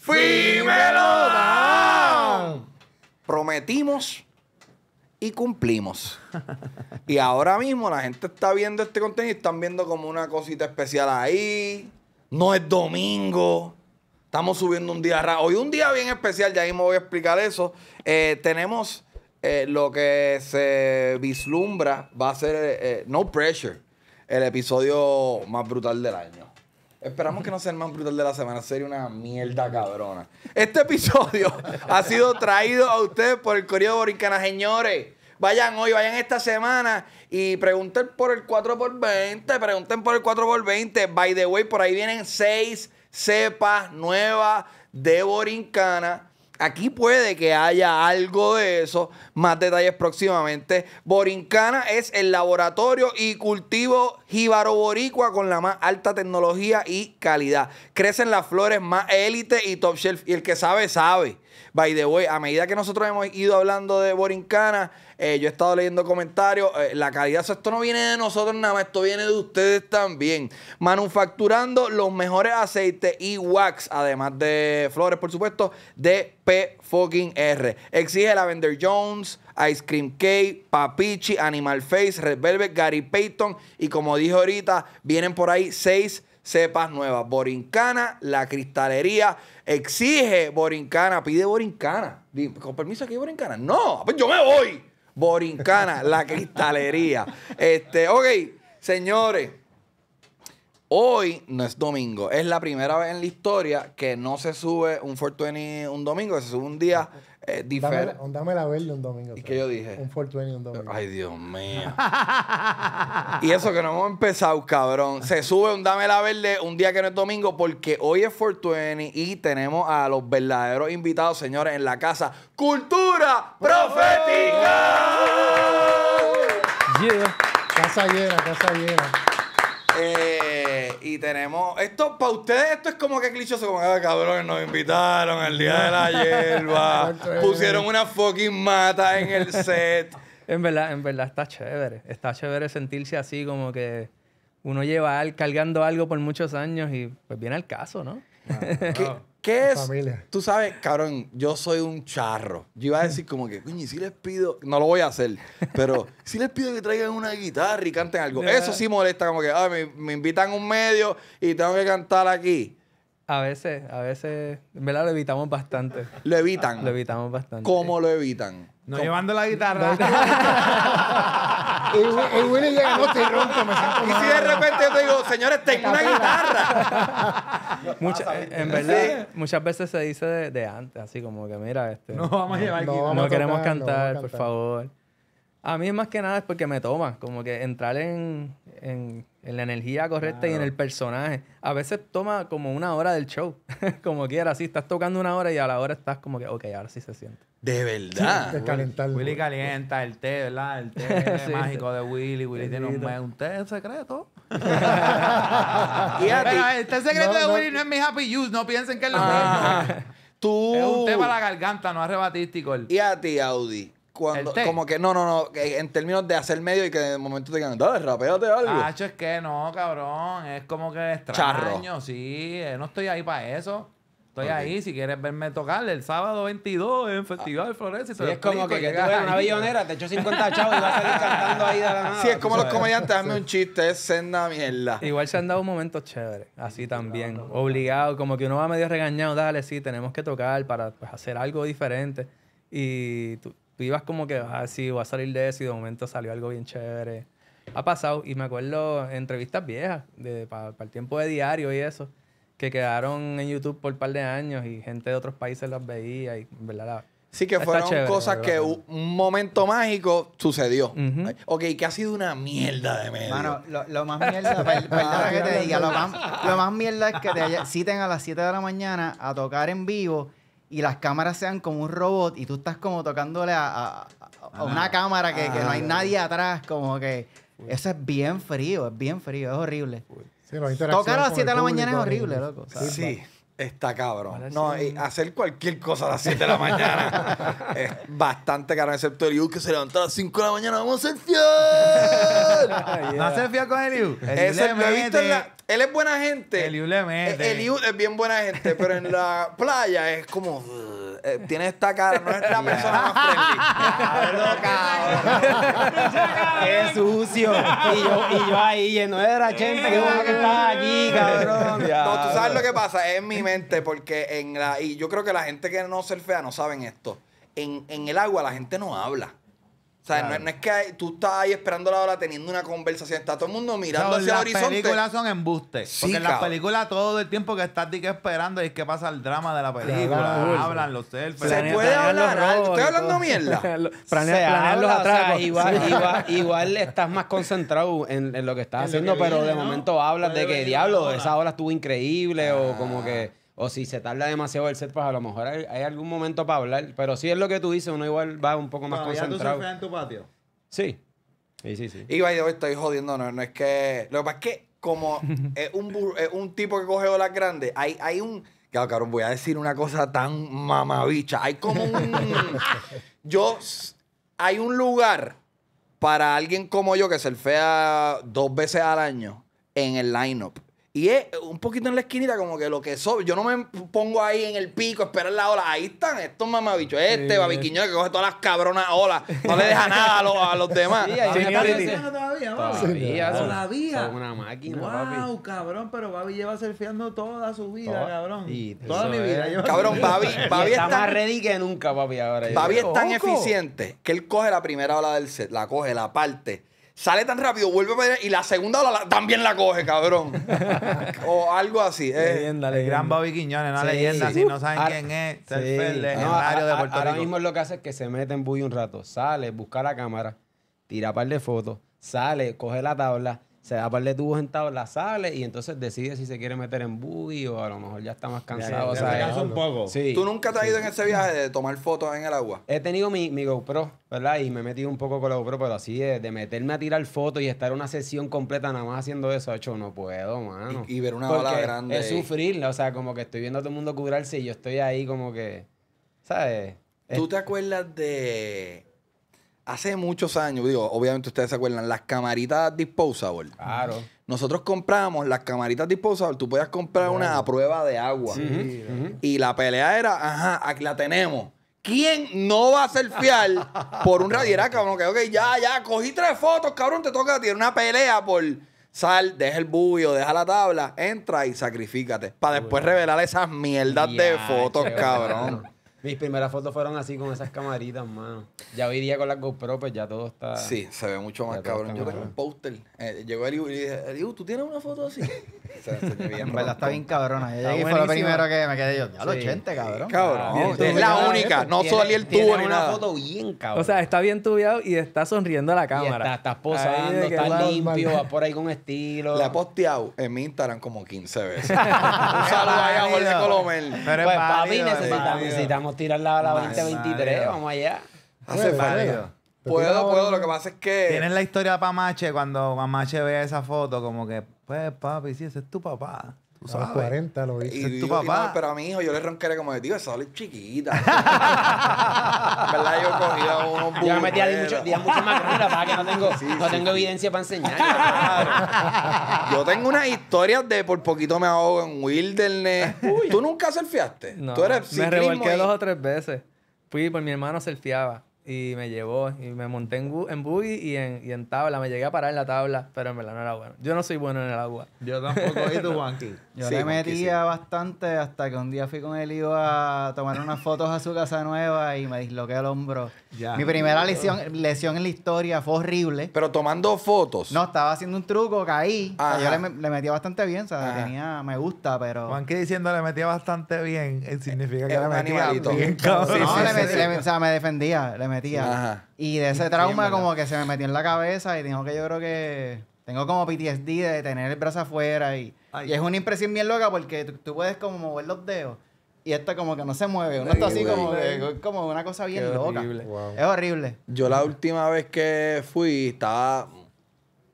¡Fímelo down! Prometimos y cumplimos. y ahora mismo la gente está viendo este contenido y están viendo como una cosita especial ahí. No es domingo. Estamos subiendo un día raro. Hoy un día bien especial, ya mismo voy a explicar eso. Eh, tenemos eh, lo que se vislumbra, va a ser eh, No Pressure, el episodio más brutal del año. Esperamos que no sea el más brutal de la semana, sería una mierda cabrona. Este episodio ha sido traído a ustedes por el Correo Borincana. Señores, vayan hoy, vayan esta semana y pregunten por el 4x20, pregunten por el 4x20. By the way, por ahí vienen seis cepas nuevas de Borincana. Aquí puede que haya algo de eso, más detalles próximamente. Borincana es el laboratorio y cultivo jíbaro boricua con la más alta tecnología y calidad. Crecen las flores más élite y top shelf. Y el que sabe, sabe. By the way, a medida que nosotros hemos ido hablando de Borincana, eh, yo he estado leyendo comentarios. eh, la calidad, esto no viene de nosotros nada más, esto viene de ustedes también. Manufacturando los mejores aceites y wax, además de flores, por supuesto, de P fucking R. Exige Lavender Jones, Ice Cream Cake, Papichi, Animal Face, Red Velvet, Gary Payton. Y como dije ahorita, vienen por ahí seis cepas nuevas. Borincana, la cristalería. Exige Borincana, pide Borincana. Con permiso, aquí Borincana. No, pues yo me voy. Borincana, la cristalería. Este, ok, señores. Hoy no es domingo. Es la primera vez en la historia que no se sube un 420 un domingo, que se sube un día eh, Dame, diferente. dame la verde un domingo. ¿Y qué yo dije? Un 420 un domingo. Ay, Dios mío. y eso que no hemos empezado, cabrón. Se sube un Dame la Verde un día que no es domingo porque hoy es 420 y tenemos a los verdaderos invitados, señores, en la casa. ¡Cultura Profética! Yeah. Casa llena, casa llena. Eh, y tenemos, esto para ustedes, esto es como que clichoso, como, ah, cabrón, nos invitaron al día de la hierba, pusieron una fucking mata en el set. En verdad, en verdad está chévere. Está chévere sentirse así como que uno lleva al- cargando algo por muchos años y pues viene al caso, ¿no? ¿Qué, qué es? Familia. Tú sabes, cabrón, yo soy un charro. Yo iba a decir como que, coño, si les pido, no lo voy a hacer, pero si les pido que traigan una guitarra y canten algo. Eso sí molesta, como que, ay, me, me invitan a un medio y tengo que cantar aquí. A veces, a veces, en verdad lo evitamos bastante. Lo evitan. Lo evitamos bastante. ¿Cómo lo evitan? No llevando la guitarra. Y, Wi- y Willy llega, no te rompo, me siento Y si de repente yo te digo, señores, tengo una guitarra. Mucha- en verdad, muchas veces se dice de, de antes, así como que mira, este, No vamos a llevar No, no queremos cantar, por cantar. favor. A mí más que nada es porque me toma, como que entrar en, en, en la energía correcta y en el personaje. A veces toma como una hora del show, como quiera, así estás tocando una hora y a la hora estás como que, ok, ahora sí se siente. De verdad. de calentar. Willy calienta el té, ¿verdad? El té Sí. mágico de Willy. Willy tiene un, un té secreto. Y a ti. Pero el té secreto No, de no. Willy no es mi happy juice. No piensen que es lo Ajá. mismo. Tú. Es un té para la garganta, no arrebatístico. El- Y a ti, Audi. Cuando, como que, no, no, no, que en términos de hacer medio y que de momento te digan, dale, rapeate algo. Ah, es que no, cabrón. Es como que extraño, sí. eh, No estoy ahí para eso. Estoy Ok. ahí si quieres verme tocar el sábado 22 en Festival Flores. Sí, es como que, que tú ves una billonera, te echó 50 chavos y vas a salir cantando ahí de la nada. Sí, es como los comediantes, hazme un chiste, es senda mierda. Igual se han dado momentos chéveres, así también, obligado, como que uno va medio regañado, dale, sí, tenemos que tocar para pues, hacer algo diferente. Y tú, tú ibas como que, ah, sí, voy a salir de eso y de momento salió algo bien chévere. Ha pasado, y me acuerdo en entrevistas viejas, de, para el tiempo de diario y eso, que quedaron en YouTube por un par de años y gente de otros países las veía y verdad la- Sí, que fueron chévere, cosas que un momento mágico sucedió. Ujú. Ay, Ok, que ha sido una mierda de medio. Mano, lo, lo más mierda, per- perdona que te diga, lo más, lo más mierda es que te citen a las 7 de la mañana a tocar en vivo y las cámaras sean como un robot y tú estás como tocándole a, a- a una cámara que, que no hay nadie atrás, como que eso es bien frío, es bien frío, es horrible. Sí, Tocar a las con 7 de la mañana es horrible, loco. sí. Está cabrón. ¿Cuál ha No, y hacer cualquier cosa a las 7 de la mañana es bastante caro, excepto el Yu que se levanta a las 5 de la mañana. ¡Vamos a ser fiel! ¿No se fía con Eliu? Ese lo he visto en la- Él es buena gente. Eliu le mete. Eliu es bien buena gente, pero en la playa es como. Eh, tiene esta cara, no es la persona más friendly. ¡Qué sucio! Y yo, y yo ahí lleno de gente, que bueno que estás aquí, cabrón. No, tú sabes lo que pasa, es en mi mente, porque en la. Y yo creo que la gente que no surfea no saben esto. En, en el agua la gente no habla. O sea, no, es- no es que hay- tú estás ahí esperando la ola teniendo una conversación. Está todo el mundo mirando hacia el las horizonte. películas son embustes. Sí, porque en las películas todo el tiempo que estás que esperando es que pasa el drama de la película. Claro. Hablan los selfies. Se puede planean los hablar algo. Estoy hablando mierda. Lo- Se planea- planean los habla, o sea, atracos. igual, igual, igual estás más concentrado en, en lo que estás haciendo, pero de momento hablas de que, diablo, esa ola estuvo increíble, o como que, o si se tarda demasiado el set, pues a lo mejor hay, hay algún momento para hablar. Pero sí es lo que tú dices, uno igual va un poco más concentrado. en tu patio? Sí. Sí, sí, sí. Y vaya, estoy jodiendo, no, no es que. Lo que pasa es que, como es un, bur- es un tipo que coge olas grandes, hay, hay un. Claro, cabrón, voy a decir una cosa tan mamabicha. Hay como un. yo. Hay un lugar para alguien como yo que surfea dos veces al año en el lineup. Y es un poquito en la esquinita, como que lo que soy. Yo no me pongo ahí en el pico, a esperar la ola. Ahí están estos mamabichos. Este, Sí. babiquiño, que coge todas las cabronas olas. No le deja nada a los, a los demás. Sí, todavía, Todavía, Todavía. son una máquina, papi. Wow, cabrón, pero Babi lleva surfeando toda su vida, Toda- cabrón. y toda mi vida. lleva Cabrón, Babi, Babi está es tan, más ready que nunca, papi, ahora. yo Babi es tan eficiente que él coge la primera ola del set, la coge, la parte, sale tan rápido, vuelve a pedir y la segunda ola la- también la coge, cabrón. o algo así. eh. Leyenda, El leyenda. gran Bobby Quiñones, una Sí. leyenda. Si no saben quién es, Sí. No, legendario a- de a- Puerto ahora mismo lo que hace es que se mete en bully un rato, sale, busca la cámara, tira par de fotos, sale, coge la tabla, se da par de tubos en tabla, sale y entonces decide si se quiere meter en buggy o a lo mejor ya está más cansado. o sea, un poco. sí. ¿Tú nunca te has ido en ese viaje de tomar fotos en el agua? He tenido mi, mi GoPro, ¿verdad? Y me he metido un poco con la GoPro, pero así de, de meterme a tirar fotos y estar una sesión completa nada más haciendo eso, hecho, no puedo, mano. Y- y ver una Porque ola grande Es sufrir, o sea, como que estoy viendo a todo el mundo curarse y yo estoy ahí como que, ¿sabes? ¿Tú te acuerdas de hace muchos años? Digo, obviamente ustedes se acuerdan, las camaritas disposable. Claro. Nosotros compramos las camaritas disposable, tú podías comprar una a prueba de agua. Y la pelea era, ajá, aquí la tenemos. ¿Quién no va a ser fiel por un radio? Y era cabrón, que ok, ya, ya, cogí tres fotos, cabrón, te toca, tiene una pelea por sal, deja el bullo, deja la tabla, entra y sacrifícate. Para después revelar esas mierdas de fotos, cabrón. Mis primeras fotos fueron así con esas camaritas, mano. Ya hoy día con las GoPro, pues ya todo está. Sí, se ve mucho más cabrón. está Yo tengo un póster. Eh, llegó Eliu y le dije, Eliu, ¿tú tienes una foto así? Se bien En verdad está bien cabrona. Yo Está llegué y fue lo primero que me quedé yo. Ya lo Sí. 80, cabrón. Cabrón, Bien, es tú, la única. No salía el tubo ni una nada. foto bien cabrón. O sea, está bien tubiado y está sonriendo a la Y cámara. está- estás Ahí posando, wow, limpio, vas por ahí con estilo. La he posteado en mi Instagram como 15 veces. un saludo ahí a Jorge Colomel. Pero es Pues papi, es necesitamos, válido. necesitamos tirar la, la Más 2023, válido. vamos allá. Hace falta. puede. Pero Puedo, puedo. Lo que pasa es que. Tienes la historia para Mache cuando Mamache ve esa foto, como que, pues papi, sí, ese es tu papá. Tú A sabes. 40 lo Y hice. es tu digo, y papá. no, pero a mi hijo yo le roncaré como de, tío, esa es chiquita. Verdad yo cogía unos Yo me metí a mucho, días mucho más grande, para que no tengo, no tengo evidencia para enseñar. Yo tengo unas historias de por poquito me ahogo en wilderness. ¿Tú nunca surfeaste? No, Tú eres me revolqué y- dos o tres veces. Fui por mi hermano surfeaba y me llevó y me monté en, bu- en buggy y en, y en tabla. Me llegué a parar en la tabla, pero en verdad no era bueno. Yo no soy bueno en el agua. Yo tampoco, ¿y tú, Juanqui? Yo Sí, le Juanqui, metía bastante hasta que un día fui con él y iba a tomar unas fotos a su casa nueva y me disloqué el hombro. Ya. Mi primera lesión, lesión en la historia fue horrible. Pero tomando fotos. No, estaba haciendo un truco, caí. O sea, Ajá. yo le, me- le metía bastante bien, o sea, tenía, me gusta, pero... Juanqui diciendo le metía bastante bien, eh, significa que le un metía animalito. bien, cabrón. Sí, no, sí, le sí, metí- sí. le- o sea, me defendía, le metía. Ajá. Y de ese trauma como que se me metió en la cabeza y tengo que yo creo que... Tengo como PTSD de tener el brazo afuera y, y es una impresión bien loca porque tú, tú puedes como mover los dedos y esto como que no se mueve. Uno está así como, que- como una cosa bien Qué loca. horrible. Wow. Es horrible. Yo la última vez que fui estaba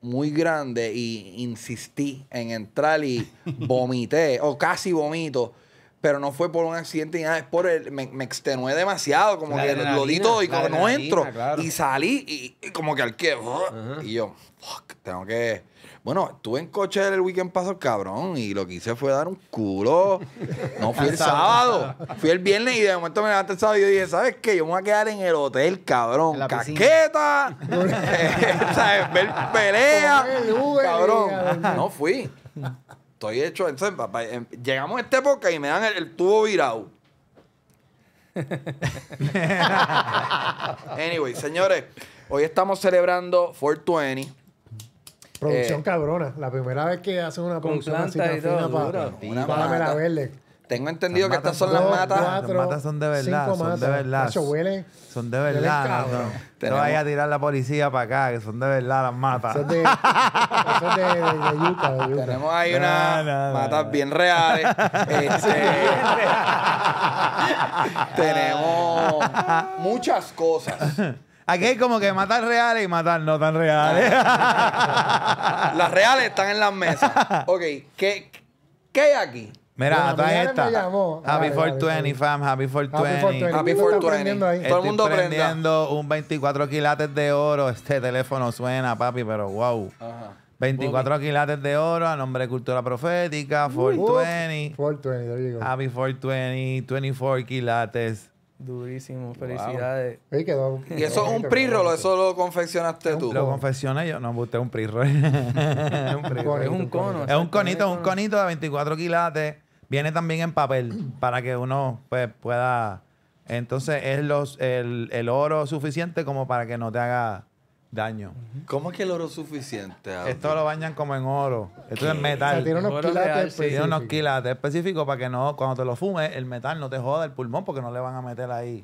muy grande y insistí en entrar y vomité, o casi vomito, pero no fue por un accidente ni nada, es por el, me, me extenué demasiado, como La que lo di todo y como no entro. claro. Y salí y, y como que al que, y yo, fuck, tengo que... Bueno, estuve en coche el weekend pasado, cabrón, y lo que hice fue dar un culo. No fui el sábado, fui el viernes y de momento me levanté el sábado y yo dije, ¿sabes qué? Yo me voy a quedar en el hotel, cabrón. La. Casqueta, ¿sabes? Ver pelea, cabrón. No fui. Estoy hecho. Entonces, papá, em, llegamos a esta época y me dan el, el tubo virado. anyway, señores, hoy estamos celebrando 420. Producción Eh, cabrona. La primera vez que hacen una producción así tan fina para para la verde. Tengo entendido que estas son las matas. cuatro, Las matas son de verdad, cinco son de verdad. Huele. Son de Huele verdad. cabrón. No, vaya a tirar la policía para acá, que son de verdad las matas. Eso es de, eso es de, de, de yuca, de yuca. Tenemos ahí No, unas no, no, matas no. bien reales. Este, tenemos muchas cosas. Aquí hay como que matar reales y matar no tan reales. Las reales están en las mesas. Ok, ¿qué, qué hay aquí? Mira, me estas. llamó. Happy Dale, 420, dale, fam. Happy Happy 420. 420. Happy ¿Tú estás 420. prendiendo ahí? Todo el mundo prendiendo un 24 quilates de oro. Este teléfono suena, papi, pero wow. Ajá. 24 quilates de oro a nombre de Cultura Profética, 420. 420, there you go. Happy 420, 24 quilates. Durísimo, felicidades. Oye, quedó- ¿Y eso es un pre-roll eso lo confeccionaste tú? Lo confeccioné yo, no, usted es un pre-roll. Es un. Es cono. Es un conito, un conito de 24 quilates. Viene también en papel para que uno pues, pueda. Entonces es los, el, el oro suficiente como para que no te haga daño. ¿Cómo es que el oro es suficiente? Aldo? Esto lo bañan como en oro. Esto es O sea, metal. tiene unos quilates. Tiene unos específicos. quilates específicos para que no, cuando te lo fumes, el metal no te joda el pulmón porque no le van a meter ahí.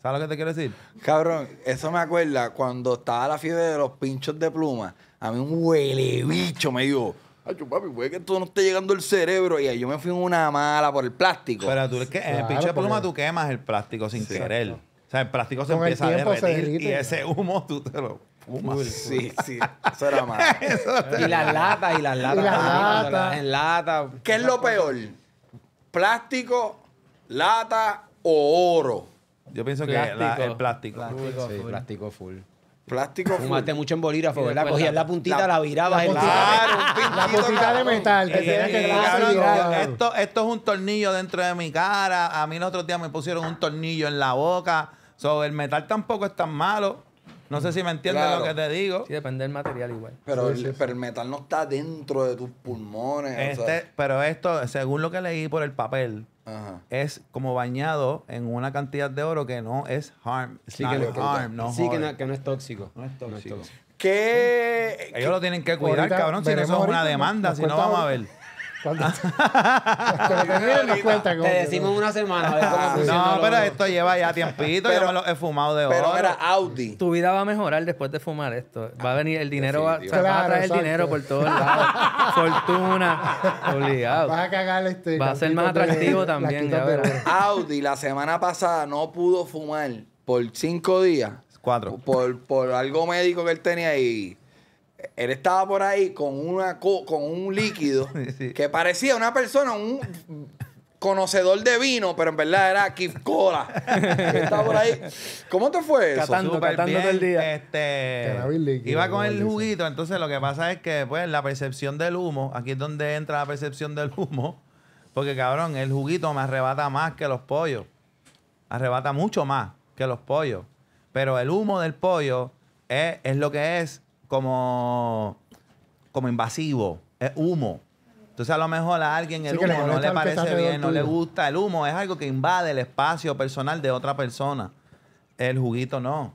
¿Sabes lo que te quiero decir? Cabrón, eso me acuerda cuando estaba la fiebre de los pinchos de pluma. A mí un huele bicho me dijo, ay, papi, puede que esto no esté llegando al cerebro. Y ahí yo me fui en una mala por el plástico. Pero tú es que en el Claro, pinche de pluma porque- tú quemas el plástico sin querer. O sea, el plástico se Con el empieza a derretir y ese humo tú te lo fumas. sí, sí, eso era malo. Y las latas, y las latas. las también, cuando latas. las- En lata. ¿Qué es lo peor? ¿Plástico, lata o oro? Yo pienso que la- el plástico. Plástico, sí, plástico full. Plástico. Fumaste mucho en bolígrafo, ¿verdad? Cogías la- la puntita, la- la virabas en puntita- Claro, un La puntita de metal. que tienes que grabado. esto, esto es un tornillo dentro de mi cara. A mí los otros días me pusieron un tornillo en la boca. So, el metal tampoco es tan malo. No sé si me entiendes Claro. lo que te digo. Sí, depende del material igual. Pero, Sí, el, sí, pero el metal no está dentro de tus pulmones. o Este, sea, pero esto, según lo que leí por el papel, ajá. es como bañado en una cantidad de oro que no es harm. Sí, que no- harm, no sí, que no, que no es tóxico. No es tóxico. ¿Qué? Ellos lo tienen que cuidar, Ahorita cabrón, si no veremos eso es una demanda, si no vamos a ver. Cuando cuando termine nos cuenta cómo Te decimos una semana, a ver cómo Ah, funciona. No, lo- pero esto lleva ya tiempito, yo me lo he fumado de Pero oro. era Audi. Tu vida va a mejorar después de fumar esto. Va a venir el dinero, va, o sea, vas a Claro, traer exacto. dinero por todos lados. Fortuna, obligado. Vas a cagar este. Va a ser más cantitos de- atractivo también, laquitas ya de verás. oro. Audi la semana pasada no pudo fumar por cinco días. Cuatro. Por, por algo médico que él tenía y él estaba por ahí con una co- con un líquido Sí, sí. que parecía una persona, un conocedor de vino, pero en verdad era Kif Cola. Que estaba por ahí. ¿Cómo te fue eso? Catando. Catando bien, todo el día. Este, líquido, iba con el juguito, entonces lo que pasa es que pues la percepción del humo, aquí es donde entra la percepción del humo, porque cabrón, el juguito me arrebata más que los pollos. Arrebata mucho más que los pollos. Pero el humo del pollo es, es lo que es como, como invasivo, es humo. Entonces a lo mejor a alguien el Sí, que le humo no le parece bien, no le gusta. El humo es algo que invade el espacio personal de otra persona. El juguito no.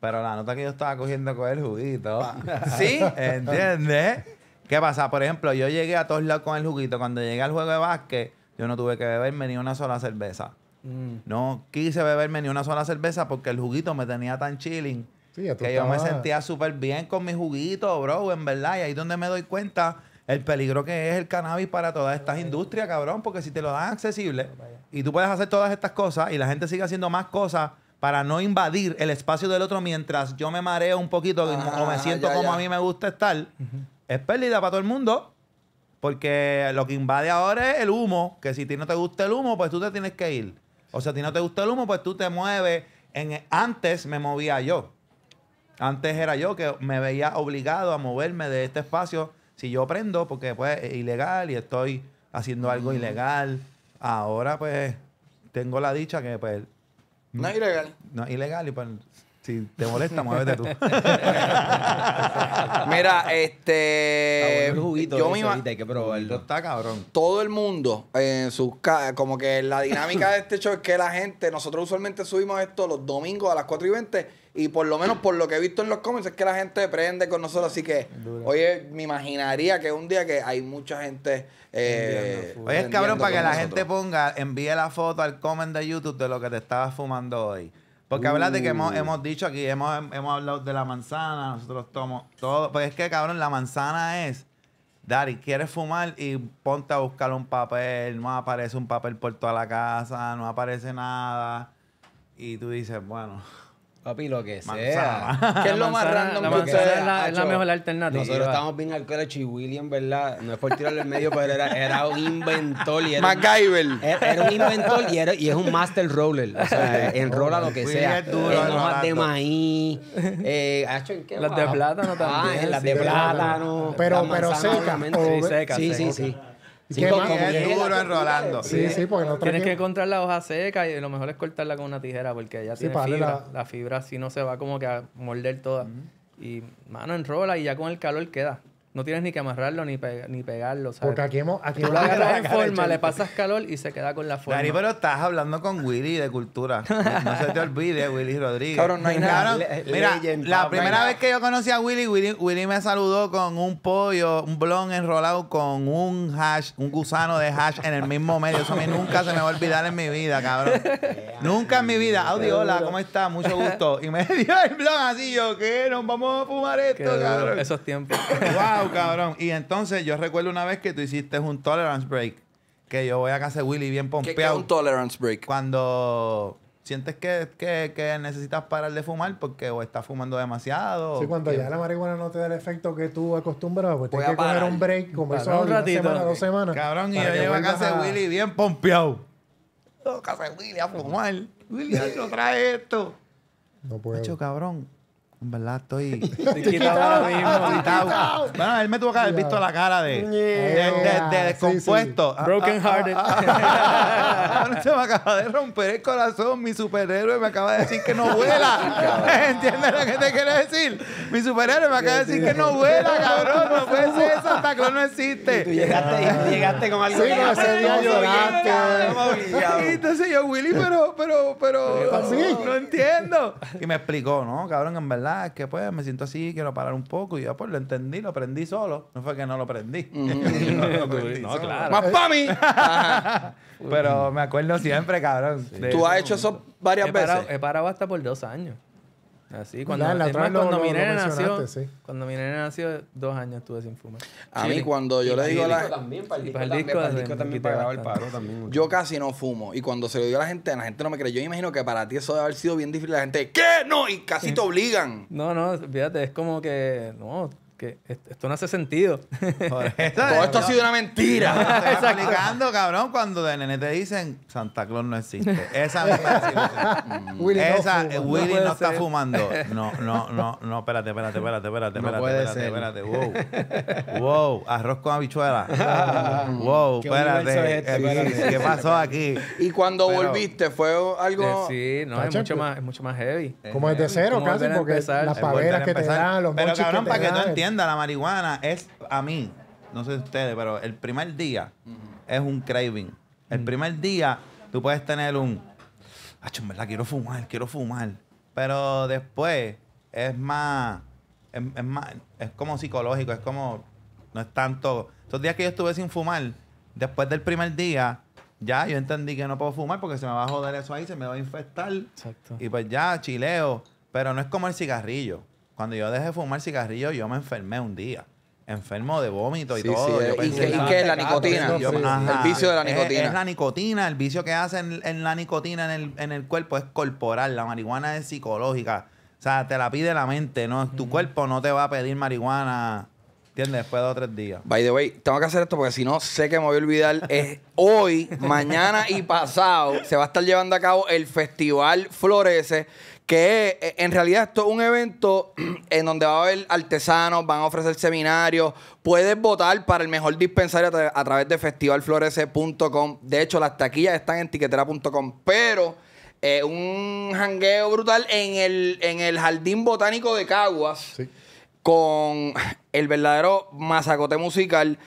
Pero la nota que yo estaba cogiendo con el juguito. ¿Sí? ¿Entiendes? ¿Qué pasa? Por ejemplo, yo llegué a todos lados con el juguito. Cuando llegué al juego de básquet, yo no tuve que beberme ni una sola cerveza. Mm. No quise beberme ni una sola cerveza porque el juguito me tenía tan chilling Sí, ya tú que yo me sentía súper bien con mi juguito, bro, en verdad. Y ahí es donde me doy cuenta el peligro que es el cannabis para todas estas industrias, cabrón. Porque si te lo dan accesible y tú puedes hacer todas estas cosas y la gente sigue haciendo más cosas para no invadir el espacio del otro mientras yo me mareo un poquito Ajá, o me siento ya, como ya. a mí me gusta estar, es pérdida para todo el mundo. Porque lo que invade ahora es el humo, que si a ti no te gusta el humo, pues tú te tienes que ir. O sea, a ti no te gusta el humo, pues tú te mueves. En, antes me movía yo. Antes era yo que me veía obligado a moverme de este espacio si yo prendo, porque pues es ilegal y estoy haciendo algo ilegal. Ahora pues tengo la dicha que pues No es ilegal. no es ilegal y pues si te molesta, muévete tú. Mira, este. yo me ima- hay que probarlo. está cabrón. todo el mundo en sus ca- como que la dinámica de este show es que la gente, nosotros usualmente subimos esto los domingos a las 4 y 20 y por lo menos por lo que he visto en los comments es que la gente prende con nosotros, así que oye, me imaginaría que un día que hay mucha gente eh, Oye, es cabrón para que con la nosotros. gente ponga, envíe la foto al comment de YouTube de lo que te estabas fumando hoy. Porque hablas de que hemos, hemos dicho aquí, hemos, hemos hablado de la manzana, nosotros tomamos todo. Pues es que, cabrón, la manzana es, Dari, quieres fumar y ponte a buscar un papel, no aparece un papel por toda la casa, no aparece nada. Y tú dices, bueno, Papi, lo que sea. manzana. ¿Qué es lo más random la que manzana ustedes es la, es la mejor alternativa. Nosotros estamos bien alcohólicos y William, ¿verdad? No es por tirarle el medio, pero era, era un inventor y era, un- MacGyver. era, era un inventor y, era, y es un master roller. O sea, enrola lo que sea. es duro en hojas de maíz. Eh, hacho, ¿en qué Las de plátano Ah, también, en las sí, de plátano. Pero- la pero seca, Sí, seca, Sí, seca. sí, sí. Sí, ¿Qué como- más? como Es que- duro enrolando. Sí, sí, porque no Tienes que encontrar la hoja seca y lo mejor es cortarla con una tijera porque ya Sí, tiene fibra. la- La... fibra así no se va como que a morder toda. Y, mano, enrola y ya con el calor queda. No tienes ni que amarrarlo ni, pe- ni pegarlo, ¿sabes? Porque aquí hemos. Aquí Tú lo agarras en forma, le pasas calor y se queda con la forma. Dari, pero estás hablando con Willy de cultura. No se te olvide, Willy Rodríguez. Cabrón, no hay nada. Cabrón, mira, legend, la primera vez que yo conocí a Willy, Willy, Willy me saludó con un pollo, un blon enrolado con un hash, un gusano de hash en el mismo medio. Eso a mí nunca se me va a olvidar en mi vida, cabrón. nunca en mi vida. Audi, hola, ¿cómo estás? Mucho gusto. Y me dio el blon así, yo, ¿qué? Nos vamos a fumar esto, cabrón. Esos tiempos. Wow, cabrón. Y entonces yo recuerdo una vez que tú hiciste un tolerance break. Que yo voy a casa de Willy bien ¿Qué, qué es pompeado. un tolerance break? Cuando sientes que, que- que necesitas parar de fumar porque o estás fumando demasiado. Sí, cuando ya la marihuana no te da el efecto que tú acostumbras, pues Voy tienes a que coger parar. un break, como eso un una ratito. semana, dos semanas. Cabrón, y yo que llego a casa de Willy bien pompeado. A casa de Willy a fumar. Willy, no trae esto. No puedo. Hacho, cabrón. En verdad estoy... Estoy quitado ahora mismo. quitado. Bueno, él me tuvo que haber visto la cara de, de, de- de Sí, sí. descompuesto. Ah, Broken ah, hearted. ah, ah. Ahora se me acaba de romper el corazón. Mi superhéroe me acaba de decir que no vuela. ¿Entiendes lo que te quiero decir? Mi superhéroe me acaba de decir que no vuela, cabrón. No puede ser. Santa Claus no Tú existe. llegaste, y tú llegaste con algo. Sí, no, ese día lloraste. Entonces yo, Willy, pero, pero, pero, pasó? no entiendo. Y me explicó, no, cabrón, en verdad es que pues me siento así, quiero parar un poco. Y yo pues lo entendí, lo aprendí solo. No fue que no lo aprendí. No lo aprendí No, claro. ¡Más pa' mí! Pero me acuerdo siempre, cabrón. ¿Tú has hecho eso varias He parado, veces? he parado hasta por dos años. Así, cuando, La- la es otra más, vez lo- cuando lo- mi lo nene nació, mencionaste, sí. cuando mi nene nació, dos años estuve sin fumar. A mí cuando yo le digo a la también, para el Y disco para el también, disco para el me disco también quité pagaba el bastante. paro también. mucho. Yo casi no fumo. Y cuando se lo digo a la gente, la gente no me cree. Yo imagino que para ti eso debe haber sido bien difícil. La gente, ¿qué? No, y casi te obligan. No, no, fíjate, es como que, no, que esto no hace sentido. Todo esto ha sido una mentira. Estoy explicando, cabrón, cuando de nene te dicen Santa Claus no existe. Esa misma situación. Willy no Esa, fuma. eh, Willy no, está fumando. No, no, no, no, espérate, espérate, espérate, espérate, No espérate, puede espérate, ser. espérate. Wow. Wow, arroz con habichuela. wow, ¿Qué universo espérate. es este? Aquí, Espérate. ¿Qué pasó aquí? Y cuando Pero- volviste, ¿fue algo...? sí, no, es mucho más, es mucho más heavy. Como desde cero casi, porque las paveras que te dan, los Pero monchis cabrón, que para te dan. La marihuana es a mí, no sé ustedes, pero el primer día es un craving. El primer día tú puedes tener un, Acho, en verdad quiero fumar, quiero fumar. Pero después es más, es, es más, es como psicológico, es como, no es tanto. Esos días que yo estuve sin fumar, después del primer día, ya yo entendí que no puedo fumar porque se me va a joder eso ahí, se me va a infectar. Exacto. Y pues ya, chileo. Pero no es como el cigarrillo. Cuando yo dejé de fumar cigarrillo, yo me enfermé un día. Enfermo de vómito y Sí, todo. sí, Yo ¿y pensé, qué- y "Ah, qué es la pecado". nicotina? Yo- Sí. ajá. El vicio de la nicotina. Es, la nicotina. El vicio que hace en, en la nicotina en el, en el cuerpo es corporal. La marihuana es psicológica. O sea, te la pide la mente, ¿no? Tu cuerpo no te va a pedir marihuana ¿Entiendes? Después de dos o tres días. By the way, tengo que hacer esto porque si no sé que me voy a olvidar. Es hoy, mañana y pasado se va a estar llevando a cabo el Festival Florece, que eh, en realidad esto es un evento en donde va a haber artesanos, van a ofrecer seminarios. Puedes votar para el mejor dispensario a, tra- a través de festivalflorece.com. De hecho, las taquillas están en tiquetera.com, pero eh, un jangueo brutal en el, en el Jardín Botánico de Caguas con el verdadero mazacote musical.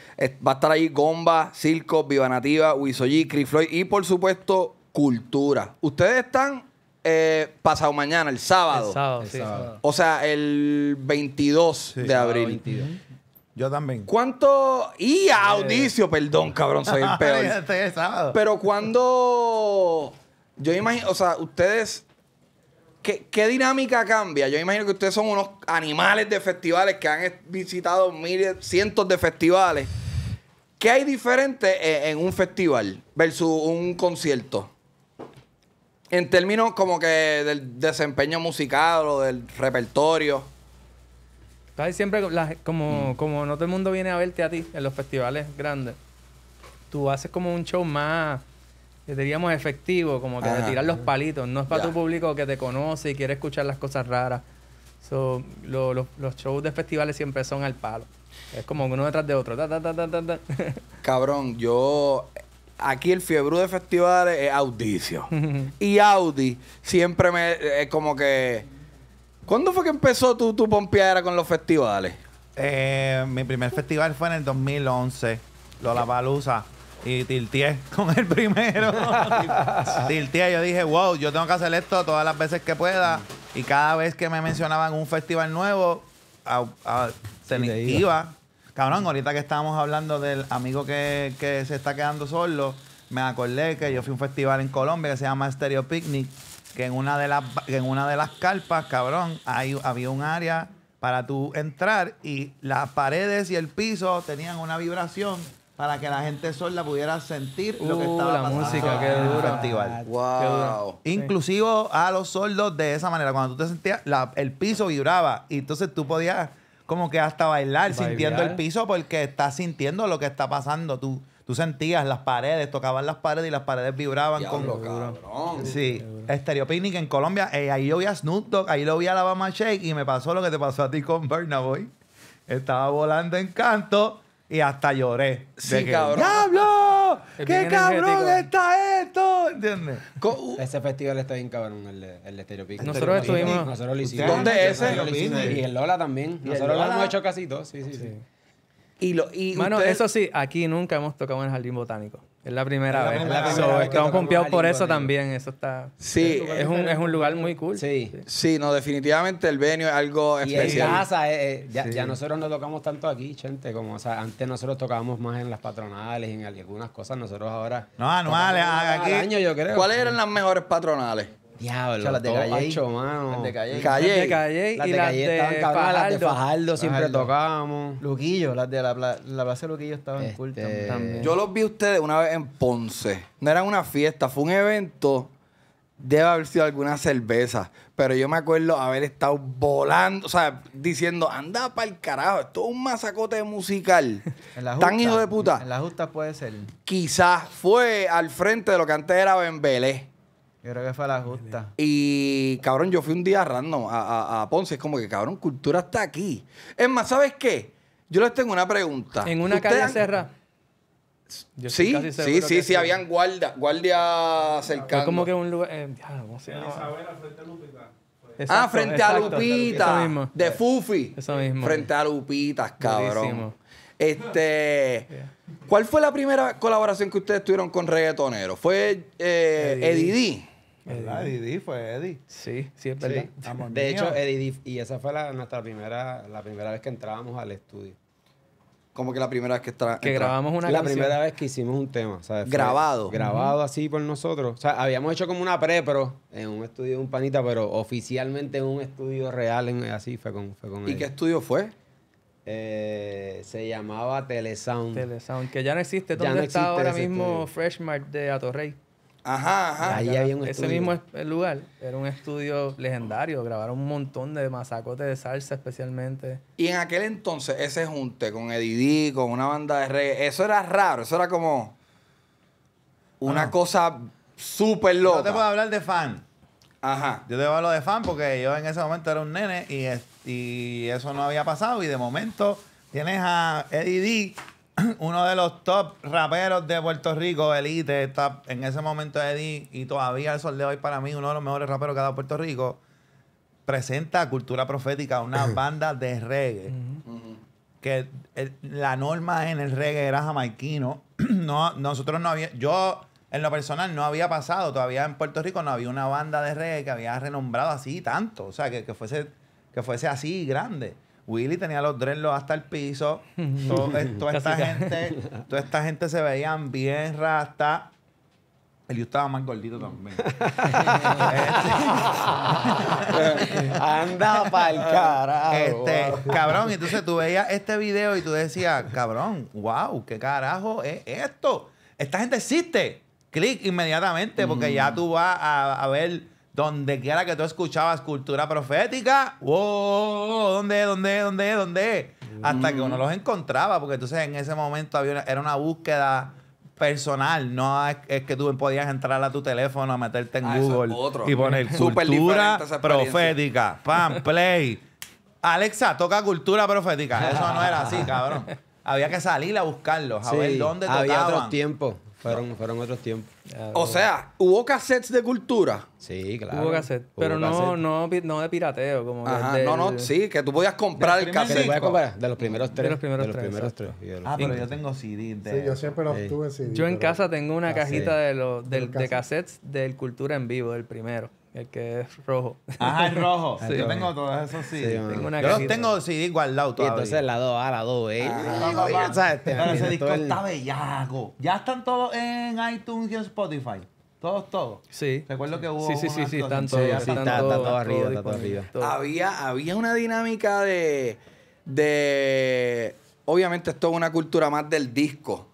Va a estar ahí Gomba, Circo, Viva Nativa, Wisoyi, Chris Floyd y por supuesto Cultura. Ustedes están eh, pasado mañana, el sábado. El sábado, sí. O sea, el 22 de abril. Yo también. ¿Cuánto? Y audicio, perdón, cabrón, soy el peor. Este es el sábado. Pero cuando. Yo imagino, o sea, ustedes. ¿qué, qué dinámica cambia? Yo imagino que ustedes son unos animales de festivales que han visitado miles, cientos de festivales. ¿Qué hay diferente en, en un festival versus un concierto? En términos como que del desempeño musical o del repertorio. Casi siempre, la- como, como no todo el mundo viene a verte a ti en los festivales grandes, tú haces como un show más, que diríamos, efectivo, como que de Ajá. tirar los palitos. No es para Ya. tu público que te conoce y quiere escuchar las cosas raras. So, lo- lo- los shows de festivales siempre son al palo. Es como uno detrás de otro. Ta, ta, ta, ta, ta, ta. Cabrón, yo. Aquí el fiebre de festivales es Audicio. y Audi siempre me. Es como que. ¿Cuándo fue que empezó tu, tu pompeadera con los festivales? Eh, mi primer festival fue en el 2011, Lollapalooza. Y tilteé con el primero. tilteé, yo dije, wow, yo tengo que hacer esto todas las veces que pueda. Y cada vez que me mencionaban un festival nuevo, a, a- se iba. Cabrón, ahorita que estábamos hablando del amigo que, que se está quedando solo, me acordé que yo fui a un festival en Colombia que se llama Stereo Picnic, que en una de las, que en una de las carpas, cabrón, ahí había un área para tú entrar y las paredes y el piso tenían una vibración para que la gente sorda pudiera sentir lo que Uh, estaba la pasando música, qué en el duro. festival. Wow. Inclusivo a los sordos de esa manera. Cuando tú te sentías, la- el piso vibraba y entonces tú podías como que hasta bailar Bailar. sintiendo el piso porque estás sintiendo lo que está pasando. Tú, tú sentías las paredes, tocaban las paredes y las paredes vibraban Diablo, con... cabrón. Sí, Stereo Picnic en Colombia. eh, ahí yo vi a Snoop Dogg, ahí lo vi a Alabama Shake y me pasó lo que te pasó a ti con Burna Boy. Estaba volando en canto y hasta lloré. Sí, De que, cabrón. ¡Diablo! Es ¡Qué cabrón energético. está esto! ¿Entiendes? Co- uh, Ese festival está bien cabrón, el de, el de Stereo Picnic. Nosotros estuvimos- Nosotros lo hicimos. ¿Dónde es ese? Nosotros lo hicimos. Y el Lola también. Nosotros lo Lola? hemos hecho casi todos. Sí, sí, sí. Y, lo, y Mano, ustedes- eso sí, aquí nunca hemos tocado en el Jardín Botánico. Es la primera Es la vez. estamos pompeados por eso también. Eso está... Sí, Es un, es un lugar muy cool. Sí. sí, no, definitivamente el venue es algo Y en especial. casa, eh, eh, ya, ya nosotros no tocamos tanto aquí, gente, como o sea, antes nosotros tocábamos más en las patronales, en algunas cosas, nosotros ahora... No, anuales, aquí. al año, yo creo. ¿Cuáles eran las mejores patronales? Diablo, Las de Calle. mano. Las de Calle. Calle. Las de Calle Las y de las Calle de estaban cabronas, las de Fajardo. Siempre Fajardo. tocábamos. Luquillo, las de la, pla- la Plaza de Luquillo estaban Este, cool también. Yo los vi a ustedes una vez en Ponce. No era una fiesta, fue un evento. Debe haber sido alguna cerveza. Pero yo me acuerdo haber estado volando, o sea, diciendo, anda para el carajo, esto es un masacote musical. En la Tan hijo de puta. En la justa puede ser. Quizás fue al frente de lo que antes era Bembelé. Yo creo que fue la justa. Y cabrón, yo fui un día random a, a- a Ponce. Es como que cabrón, cultura está aquí. Es más, ¿sabes qué? Yo les tengo una pregunta. En una ¿Ustedes calle han- cerrada. Yo Sí, sí, sí, que sí, habían guardia, guardia cercana. Es como que un lugar... eh, diablo, ¿Cómo se llama? Ah, Exacto, frente exacto. a Lupita. Eso mismo. De Fufi. Eso mismo. Frente a Lupitas, cabrón. Durísimo. Este. ¿Cuál fue la primera colaboración que ustedes tuvieron con reggaetonero? ¿Fue eh, Eddie D? ¿Verdad? Didi fue Eddie. Sí, sí, es verdad. Amor De mío. hecho, Eddie y esa fue la, nuestra primera, la primera vez que entrábamos al estudio. Como que la primera vez que está. Que grabamos una la canción. primera vez que hicimos un tema, ¿sabes? Fue Grabado. Grabado así por nosotros. O sea, habíamos hecho como una pre-pro en un estudio de un panita, pero oficialmente en un estudio real, en, así fue con, fue con ¿Y él. qué estudio fue? Eh, se llamaba Telesound. Telesound, que ya no existe. Ya ¿Dónde no está existe ahora mismo estudio. Freshmart de Atorrey? Ajá, ajá. Ahí había un Ese mismo es- el lugar era un estudio legendario. Grabaron un montón de masacotes de salsa especialmente. Y en aquel entonces, ese junte con Eddie D, con una banda de reggae, eso era raro, eso era como una cosa súper Yo te puedo loca. hablar de fan. Ajá. Yo te hablo de fan porque yo en ese momento era un nene y, es- y eso no había pasado. Y de momento tienes a Eddie D, uno de los top raperos de Puerto Rico, Elite. Está en ese momento Eddie y todavía el sol de hoy para mí, uno de los mejores raperos que ha dado Puerto Rico. Presenta Cultura Profética, una banda de reggae. Que el- la norma en el reggae era jamaiquino. No, nosotros no había. Yo, en lo personal, no había pasado. Todavía en Puerto Rico no había una banda de reggae que había renombrado así tanto. O sea, que, que fuese, que fuese así grande. Willy tenía los dreadlocks hasta el piso. Todo- eh, toda esta gente, toda esta gente se veían bien rasta. El yo estaba más gordito también. Anda pa'l carajo. Este, cabrón, entonces tú veías este video y tú decías, cabrón, wow, ¿qué carajo es esto? Esta gente existe. Clic inmediatamente, porque ya tú vas a, a ver donde quiera que tú escuchabas cultura profética. Wow, ¿dónde, dónde, dónde, dónde? Hasta que uno los encontraba, porque entonces en ese momento había una- era una búsqueda personal, no es, es que tú podías entrar a tu teléfono, a meterte en Ah, es Google otro. y poner cultura profética, pam, play. Alexa, toca cultura profética. Eso no era así, cabrón. Había que salir a buscarlos, a Sí, ver dónde había tocaban. otros tiempos. Fueron, fueron otros tiempos. O sea, hubo cassettes de cultura. Sí, claro. Hubo cassette. Hubo Pero no, cassette. no, pi- no de pirateo. Como que Ajá. del- No, no, sí, que tú podías comprar el primer cassette. comparar de los primeros tres. los primeros de los tres, primeros tres. y de los- Ah, pero yo tengo CD de Sí, yo siempre los Sí. tuve CD. Yo en pero- casa tengo una Cassette. cajita de, los, del, de cassette. cassettes del Cultura en Vivo, del primero. El que es rojo. Ajá, el rojo. Sí. yo tengo todos esos CD. Sí. Tengo una yo los tengo CD guardados Y todavía. entonces la 2A, la 2B. Ah, papá. ¿sabes? Te Pero ese disco el- está bellaco. Ya están todos en iTunes y en Spotify. Todos, todos. Sí. Recuerdo que hubo Sí, sí, sí, sí, están Sí, todos. sí, están está- está todo arriba, está todo arriba. todo. Había, había una dinámica de, de. Obviamente, esto es una cultura más del disco.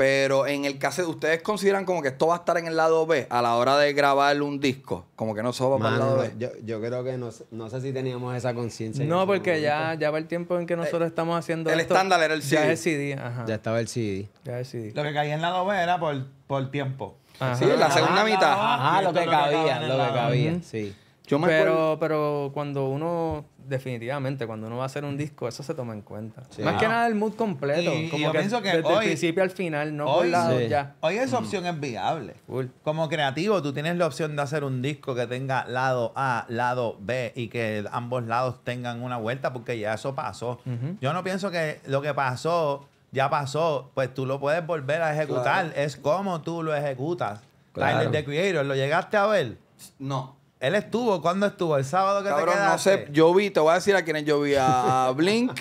Pero en el caso, ¿ustedes consideran como que esto va a estar en el lado B a la hora de grabar un disco? Como que no solo va para el lado B. yo, yo creo que no, sé- no sé si teníamos esa conciencia. en No, porque ya, ya va el tiempo en que nosotros estamos haciendo el esto. estándar era el Ya CD. es el CD, ajá. Ya estaba el CD. Ya es el CD. Lo que caía en lado B era por, por tiempo. Ajá. Sí, la segunda mitad. Ajá, lo que es lo que cabía, lo el que cabía, sí. Yo me acuerdo- Pero, pero cuando uno, definitivamente, cuando uno va a hacer un disco, eso se toma en cuenta. Sí. Más que nada el mood completo. Y- y como yo que pienso que desde hoy- el principio al final, no por hoy- lado Sí. ya. Hoy esa opción es viable. Full. Como creativo, tú tienes la opción de hacer un disco que tenga lado A, lado B y que ambos lados tengan una vuelta porque ya eso pasó. Yo no pienso que lo que pasó ya pasó, pues tú lo puedes volver a ejecutar. Claro. Es como tú lo ejecutas. Claro. Tyler, The Creator, ¿lo llegaste a ver? No. Él estuvo, ¿cuándo estuvo? ¿El sábado que Cabrón, te no quedaste? sé. Yo vi, te voy a decir a quienes yo vi. A, a Blink.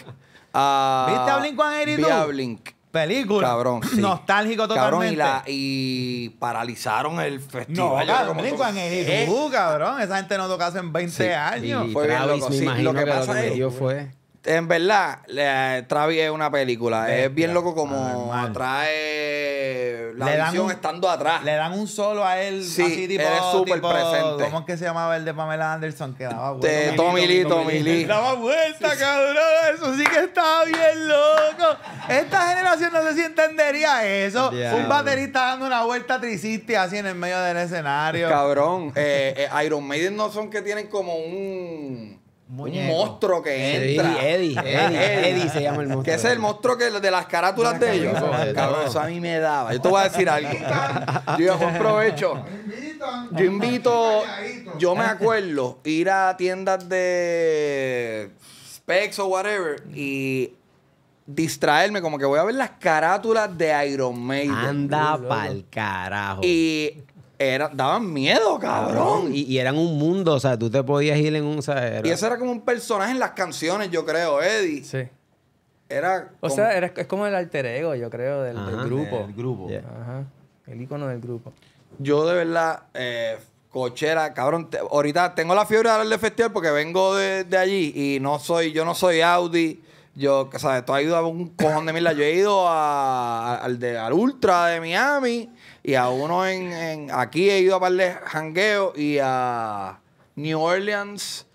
A, ¿Viste a Blink-182? Vi a Blink. Película. Cabrón. sí. Nostálgico Cabrón, totalmente. y, la, y paralizaron el festival. No, cabrón, como- Blink-182, cabrón. Esa gente no toca hace 20 Sí. años. Y Fue bien loco, me sí. imagino Lo que que, pasa lo que es- metió fue... En verdad, le- Travis es una película. es bien loco como anormal. trae la Le dan visión un- estando atrás. Le dan un solo a él Sí, así tipo, él es súper tipo, presente. ¿Cómo es que se llamaba el de Pamela Anderson? Que daba De vuelta. Tommy Lee, Tommy Lee. Daba vuelta, cabrón. Eso sí que estaba bien loco. Esta generación no sé si entendería eso. Un baterista dando una vuelta triciste así en el medio del escenario. Cabrón, eh, eh, Iron Maiden no son que tienen como un, un Muñeco. monstruo que Sí, entra. Eddie, Eddie, Eddie se llama el monstruo. Que ese es el monstruo que de las carátulas de ellos. Cabrón, eso a mí me daba. Yo te voy a decir algo. Yo iba a provecho. Yo invito, yo me acuerdo ir a tiendas de Specs o whatever y distraerme como que voy a ver las carátulas de Iron Maiden. Anda pa'l carajo. Y era, daban miedo, cabrón. Y, y eran un mundo, o sea, tú te podías ir en un... o sea, era- Y ese era como un personaje en las canciones, yo creo, Eddie. Sí. Era O como- sea, era- es como el alter ego, yo creo, del, del Ajá. grupo. El grupo. Yeah. Ajá. El icono del grupo. yo de verdad, eh, cochera, cabrón, te- ahorita tengo la fiebre de hablar de festival porque vengo de, de allí y no soy, yo no soy Audi, Yo, o sea, tú has ido a un cojón de mierda. Yo he ido a- al, de, al Ultra de Miami y a uno en, en- Aquí he ido a par de jangueo y a New Orleans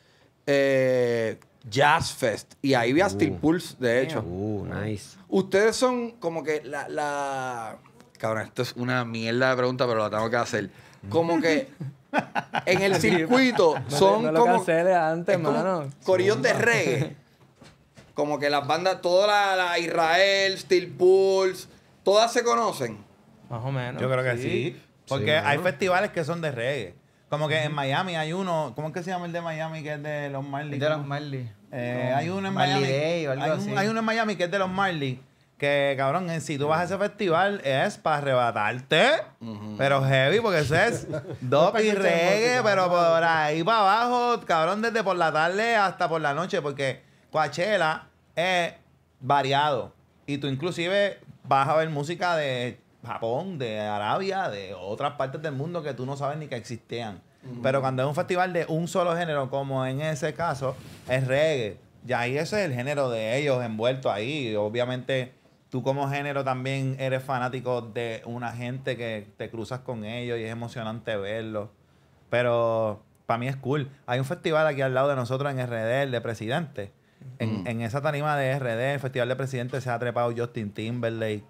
eh, Jazz Fest. Y ahí vi a Steel Pulse, de hecho. Uh, nice. Ustedes son como que la, la... Cabrón, esto es una mierda de pregunta, pero la tengo que hacer. Como que en el circuito son no lo como... antes, mano. Corillos de reggae. Como que las bandas, toda la, la Israel, Steel Pulse, todas se conocen. Más o menos. Yo creo que sí. Porque Sí, hay festivales que son de reggae. Como que en Miami hay uno, ¿cómo es que se llama el de Miami que es de los Marley? De los Marley. Eh, hay uno en Marley Miami. Day o algo hay, un- así. hay uno en Miami que es de los Marley. Que cabrón, en- si tú vas a ese festival es para arrebatarte. Pero heavy, porque eso es dop y reggae, pero por ahí para abajo, cabrón, desde por la tarde hasta por la noche. Porque Coachella es variado. Y tú inclusive vas a ver música de Japón, de Arabia, de otras partes del mundo que tú no sabes ni que existían. Pero cuando es un festival de un solo género, como en ese caso, es reggae. Ya ahí ese es el género de ellos envuelto ahí. Y obviamente tú como género también eres fanático de una gente que te cruzas con ellos y es emocionante verlo. Pero para mí es cool. Hay un festival aquí al lado de nosotros en RD, el de Presidente. En, en esa tarima de RD, el Festival de Presidente, se ha trepado Justin Timberlake,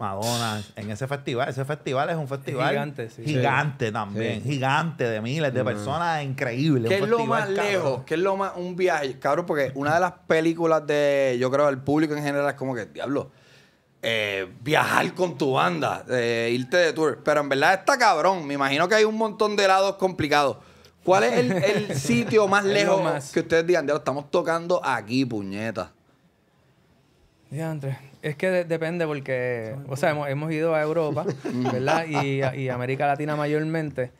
Madonna. En ese festival, ese festival es un festival gigante, sí. gigante también. Sí. Gigante de miles de personas, increíble. ¿Qué un es lo más cabrón. lejos? ¿Qué es lo más un viaje? Cabrón, porque una de las películas de, yo creo, del público en general es como que, diablo, eh, viajar con tu banda, eh, irte de tour. Pero en verdad está cabrón. Me imagino que hay un montón de lados complicados. ¿Cuál es el, el sitio más lejos más. que ustedes digan? Diablo, estamos tocando aquí, puñeta. Diantre. Es que de- depende porque, o sea, hemos, hemos ido a Europa, ¿verdad? Y, a- y América Latina mayormente.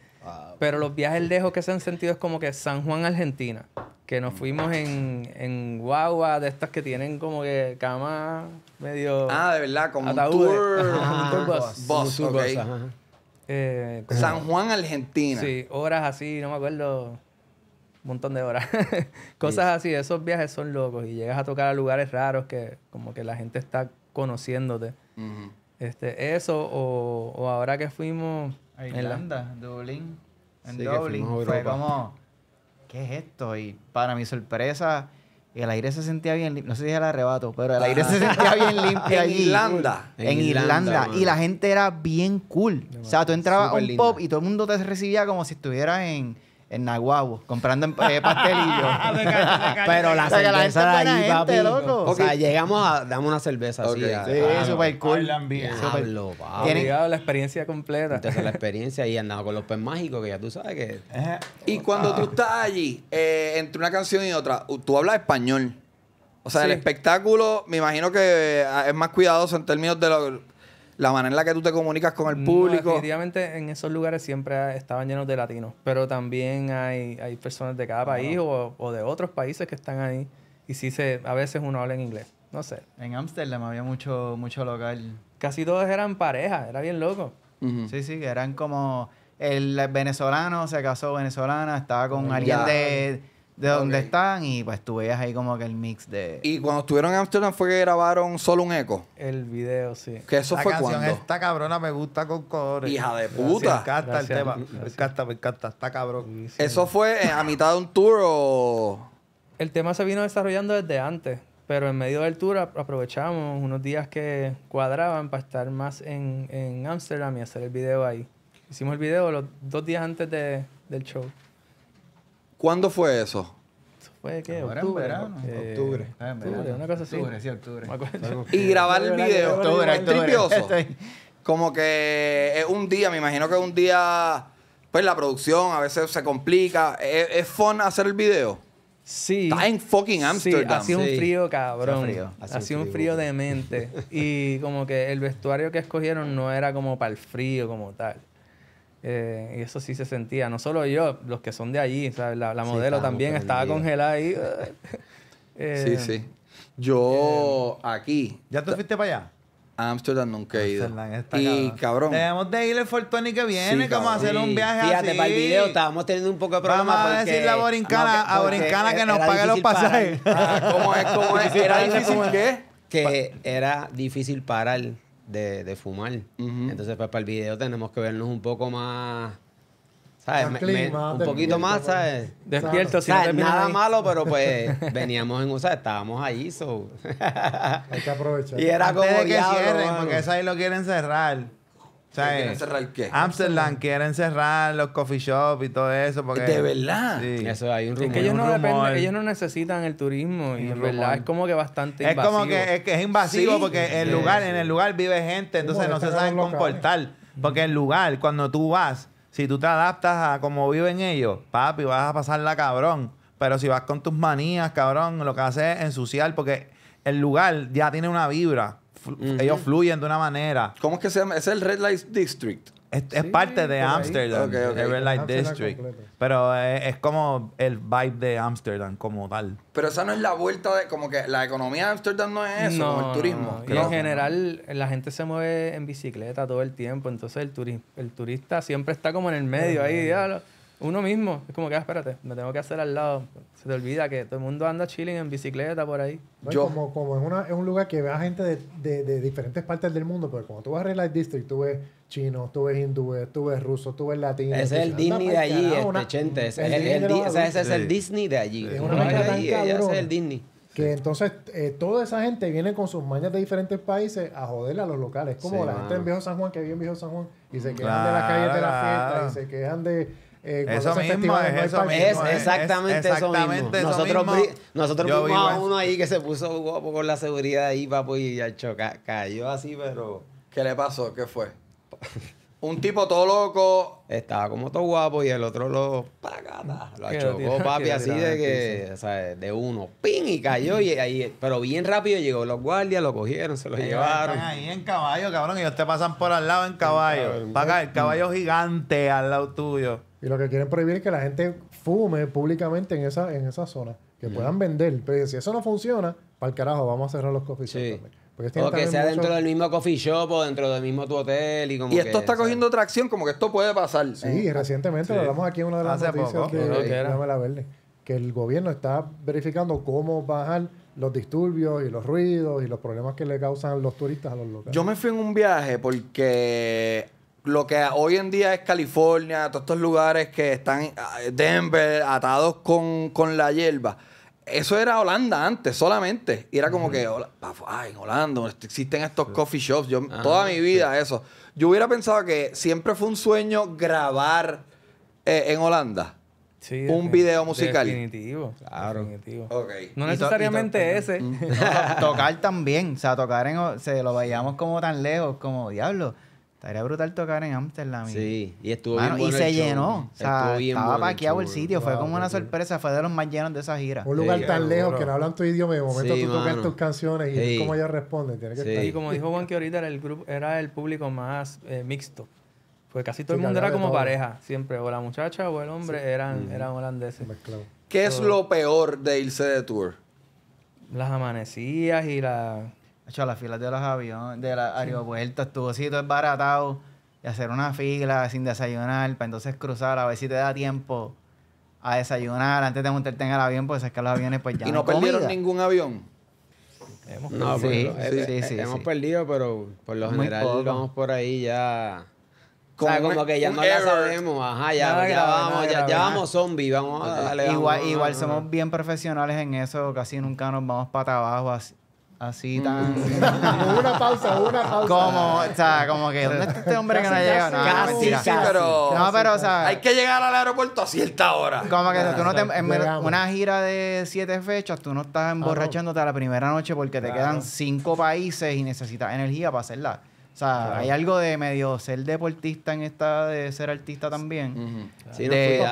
Pero los viajes lejos que se han sentido es como que San Juan, Argentina. Que nos fuimos en, en guagua de estas que tienen como que cama medio... Ah, de verdad, como un tour. Ajá, un tour bus. bus, Tour bus, ajá. eh, San Juan, Argentina. Sí, horas así, no me acuerdo. Un montón de horas. Cosas así, esos viajes son locos y llegas a tocar a lugares raros que como que la gente está conociéndote. Este, eso, o, o ahora que fuimos A en la- Irlanda, Dublín. En Sí, que Dublin. fuimos a Fue como, ¿qué es esto? Y para mi sorpresa, el aire se sentía bien limpio. No sé si es el arrebato, pero el aire se sentía bien limpio En allí. Irlanda. En, En Irlanda. Irlanda, y la gente era bien cool. O sea, tú entrabas a un linda. pop y todo el mundo te recibía como si estuvieras en, en Naguabo, comprando eh, pastelillos. Pero la que la gente cerveza de es buena allí, gente, papi. loco. O sea, llegamos a damos una cerveza así. Ok. a- Sí, a- súper cool. Hablan bien. Diablo, papi. Tiene- Obligado, la experiencia completa. Entonces la experiencia y andaba con los pes mágicos, que ya tú sabes que. Y cuando tú estás allí, eh, entre una canción y otra, u- tú hablas español. O sea, el Sí. espectáculo, me imagino que eh, es más cuidadoso en términos de lo- la manera en la que tú te comunicas con el No, público. definitivamente en esos lugares siempre estaban llenos de latinos, pero también hay, hay personas de cada país o, o de otros países que están ahí. Y sí, se, a veces uno habla en inglés. No sé. En Ámsterdam había mucho, mucho local. Casi todos eran parejas, era bien loco. Sí, sí, que eran como el venezolano se casó venezolana, estaba con alguien Ya. de, de donde Ok. están y pues tú veías ahí como que el mix de... Y cuando estuvieron en Amsterdam fue que grabaron solo un eco. El video, sí. Que eso la fue canción cuando. esta cabrona me gusta con cojones. Hija de Me puta. encanta Gracias. el tema. Me encanta, me encanta. Está cabrón. Sí, sí. ¿Eso fue eh, a mitad de un tour o...? El tema se vino desarrollando desde antes, pero en medio del tour ap- aprovechamos unos días que cuadraban para estar más en en Ámsterdam y hacer el video ahí. Hicimos el video los dos días antes de- del show. ¿Cuándo fue eso? ¿Eso fue qué? Ahora en ¿Octubre? verano. Eh, Octubre. Ah, en octubre, verano. una cosa así. Octubre, sí, octubre. Y grabar el video. Octubre, ¿Es octubre. tripioso? Como que es un día, me imagino que es un día... Pues la producción a veces se complica. ¿Es, es fun hacer el video? Sí. Está en fucking Sí, Amsterdam. hacía un Sí. frío cabrón. Hacía frío. Hacía, Hacía un un frío. frío de mente. y como que el vestuario que escogieron no era como para el frío como tal. Eh, y eso sí se sentía. No solo yo, los que son de allí. ¿sabes? La, modelo también estaba congelada ahí. Eh, Sí, sí. Yo aquí... ¿Ya tú fuiste para allá? Amsterdam nunca he ido. Y cabrón, Debemos de ir el Fortuny que viene, Sí, como a hacer un viaje Fíjate, así. para el video estábamos teniendo un poco de Vamos problemas a decirle a Borincana, no, que- a Borincana que nos pague los pasajes. ah, ¿cómo es? ¿Cómo es? ¿Era difícil qué? que era difícil parar de, de fumar. Ujú. Entonces, pues para el video tenemos que vernos un poco más, ¿sabes? Me- me- un poquito despierto, más, pues. ¿sabes? Despierto, si no ¿Sabes? vienes Nada ahí. malo, pero pues veníamos en, o sea, estábamos ahí, so. Hay que aprovechar. y era Antes como de que diablo, cierren, porque eso ahí lo quieren cerrar. O sea, ¿Quieren cerrar qué? Amsterdam quieren cerrar los coffee shops y todo eso. Porque, ¿De verdad? Sí. Eso hay un rumor. Es que ellos no, un rumor. dependen, ellos no necesitan el turismo y en verdad es como que bastante Es invasivo. como que es, que es invasivo Sí. porque el Sí, lugar, sí. en el lugar vive gente, entonces no se saben comportar. Porque el lugar, cuando tú vas, si tú te adaptas a cómo viven ellos, papi, vas a pasarla cabrón. Pero si vas con tus manías, cabrón, lo que haces es ensuciar porque el lugar ya tiene una vibra. Flu- Ellos fluyen de una manera. ¿Cómo es que se llama? Es el Red Light District. Es, es Sí, parte de. Amsterdam, Ok, ok. el Red Light Amsterdam District. completo. Pero es, es como el vibe de Amsterdam como tal. Pero esa no es la vuelta de... Como que la economía de Amsterdam no es eso, como el turismo. no. Y Creo. en general, la gente se mueve en bicicleta todo el tiempo. Entonces, el, turi- el turista siempre está como en el medio ahí. diablo. Uno mismo. Es como que, ah, espérate, me tengo que hacer al lado. Se te olvida que todo el mundo anda chilling en bicicleta por ahí. ¿no? Yo- Como, como es, una, es un lugar que ve a gente de, de, de diferentes partes del mundo, pero cuando tú vas a Red Light District, tú ves chinos, tú ves hindúes, tú ves rusos, tú ves latinos. Ese es el Disney de allí, este una- Chente. Ese, el es el, de ese- es el. Disney de allí. Es una va mezcla tan allí, ese es el Disney. Que entonces eh, toda esa gente viene con sus mañas de diferentes países a joderle a los locales. Como Sí, la gente mano. en Viejo San Juan que vive en Viejo San Juan y se quejan de las calles de la Claro, fiesta y se quejan de. Eh, Eso mismo, es no hay eso parking. mismo. Es es- exactamente, es eso exactamente mismo. eso Nosotros, mismo. nosotros vimos a uno ahí que se puso guapo con la seguridad ahí, papo, y ya choca, cayó así, pero ¿Qué le pasó? ¿Qué fue? Un tipo todo loco. estaba como todo guapo y el otro lo pagata, lo achocó, papi, así de que, o sea, de uno, ping, y cayó, y ahí, pero bien rápido llegó los guardias, lo cogieron, se lo Ellos llevaron. Están ahí en caballo, cabrón. Ellos te pasan por al lado en caballo. Para acá, el caballo gigante al lado tuyo. Y lo que quieren prohibir es que la gente fume públicamente en esa, en esa zona. Que puedan vender. Pero si eso no funciona, para el carajo, vamos a cerrar los coffee shops Sí. también. Porque O que sea mucho- dentro del mismo coffee shop o dentro del mismo tu hotel y como Y que, esto está cogiendo tracción, como que esto puede pasar. Sí, recientemente lo hablamos aquí en una de las Hace noticias poco. de Creo que la Verde. Que el gobierno está verificando cómo bajar los disturbios y los ruidos y los problemas que le causan los turistas a los locales. Yo me fui en un viaje porque lo que hoy en día es California, todos estos lugares que están, ah, Denver, atados con, con la hierba. Eso era Holanda antes, solamente. Y era como que, ay, en Holanda existen estos coffee shops. Yo, toda mi vida eso. Yo hubiera pensado que siempre fue un sueño grabar eh, en Holanda. Sí, Un video musical. Definitivo. Claro. Definitivo. No necesariamente ese. tocar también, o sea, tocar en, se lo veíamos como tan lejos, como diablo. Estaría brutal tocar en Amsterdam. Sí, y estuvo Mano, bien y se show. llenó. O sea, bien estaba paqueado el sitio. Fue Wow, como una sorpresa. Fue de los más llenos de esa gira. Un lugar Sí, tan lejos que no hablan tu idioma y de momento Sí, tú tocas mano. tus canciones y Sí. cómo ellos responden. Tiene que Sí. estar Y como dijo Juan que ahorita era el grupo, era el público más eh, mixto. Pues casi todo Sí, el mundo era como todo. pareja, siempre. O la muchacha o el hombre eran, eran holandeses. mezclado. ¿Qué es lo peor de irse de tour? Las amanecías y la... hecho, las filas de los aviones, de los aeropuertos, estuvo así todo desbaratado. Y hacer una fila sin desayunar, para entonces cruzar a ver si te da tiempo a desayunar antes de montarte en el avión, pues es que los aviones pues ya y no perdieron comida. ningún avión. hemos- No, Sí, pero, sí, eh, sí, eh, sí, hemos sí. perdido, pero por lo Muy general poco. vamos por ahí ya. O Como sea, como que ya no la error. sabemos. Ajá, ya, ya grave, vamos, ya, vamos zombies, vamos a darle. Igual, vamos, igual somos bien profesionales en eso, casi nunca nos vamos para abajo así, así tan... Hubo una pausa, hubo una pausa. como, o sea, como que, ¿dónde está este hombre que no casi, No, casi, mentira. pero- No, pero, o sea... Hay que llegar al aeropuerto a cierta hora. Como que tú no te, en Llegamos. una gira de siete fechas, tú no estás emborrachándote a la primera noche porque te quedan cinco países y necesitas energía para hacerla. O sea, hay algo de medio ser deportista en esta de ser artista también. Sí, de,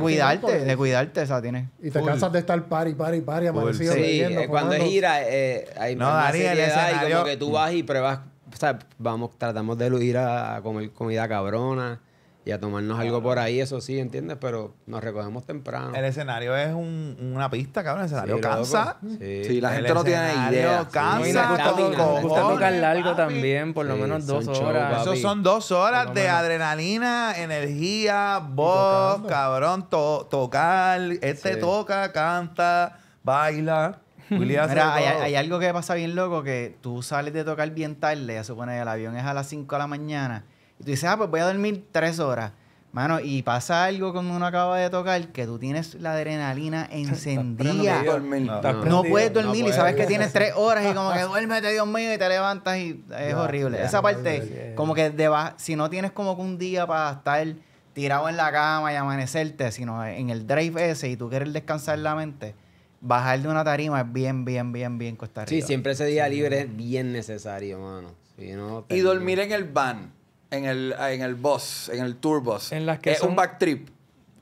cuidarte, de cuidarte, o sea, tienes. Y te cansas de estar pari, pari, pari, amanecido Sí, eh, cuando es gira, eh, hay No, más seriedad y como que tú vas y pruebas, o sea, vamos, tratamos de ir a comer comida cabrona y a tomarnos algo por ahí, eso sí, ¿entiendes? Pero nos recogemos temprano. El escenario es un- una pista, cabrón. El Sí, escenario cansa. Sí. Sí, la El gente no tiene idea. cansa. La nos gusta, tocar largo papi. también, por lo Sí, menos dos horas. papi. Esos son dos horas de adrenalina, energía, voz, cabrón, to- tocar. Este Sí. toca, canta, baila. Mira, hay, hay algo que pasa bien loco, que tú sales de tocar bien tarde, ya supone que el avión es a las 5 de la mañana, y tú dices, ah, pues voy a dormir 3 horas. Mano, y pasa algo cuando uno acaba de tocar, que tú tienes la adrenalina encendida. No. No puedes dormir no y sabes puedes. que tienes 3 horas y como que duérmete, Dios mío, y te levantas y es Ya, horrible. ya, Esa parte, ya. como que de ba- si no tienes como que un día para estar tirado en la cama y amanecerte, sino en el drive ese y tú quieres descansar la mente, bajar de una tarima es bien, bien, bien, bien cuesta Sí, arriba. siempre ese día libre es bien necesario, mano. Si no, Y dormir en el van, en el, en el bus, en el tour bus. En las que es son- un back trip.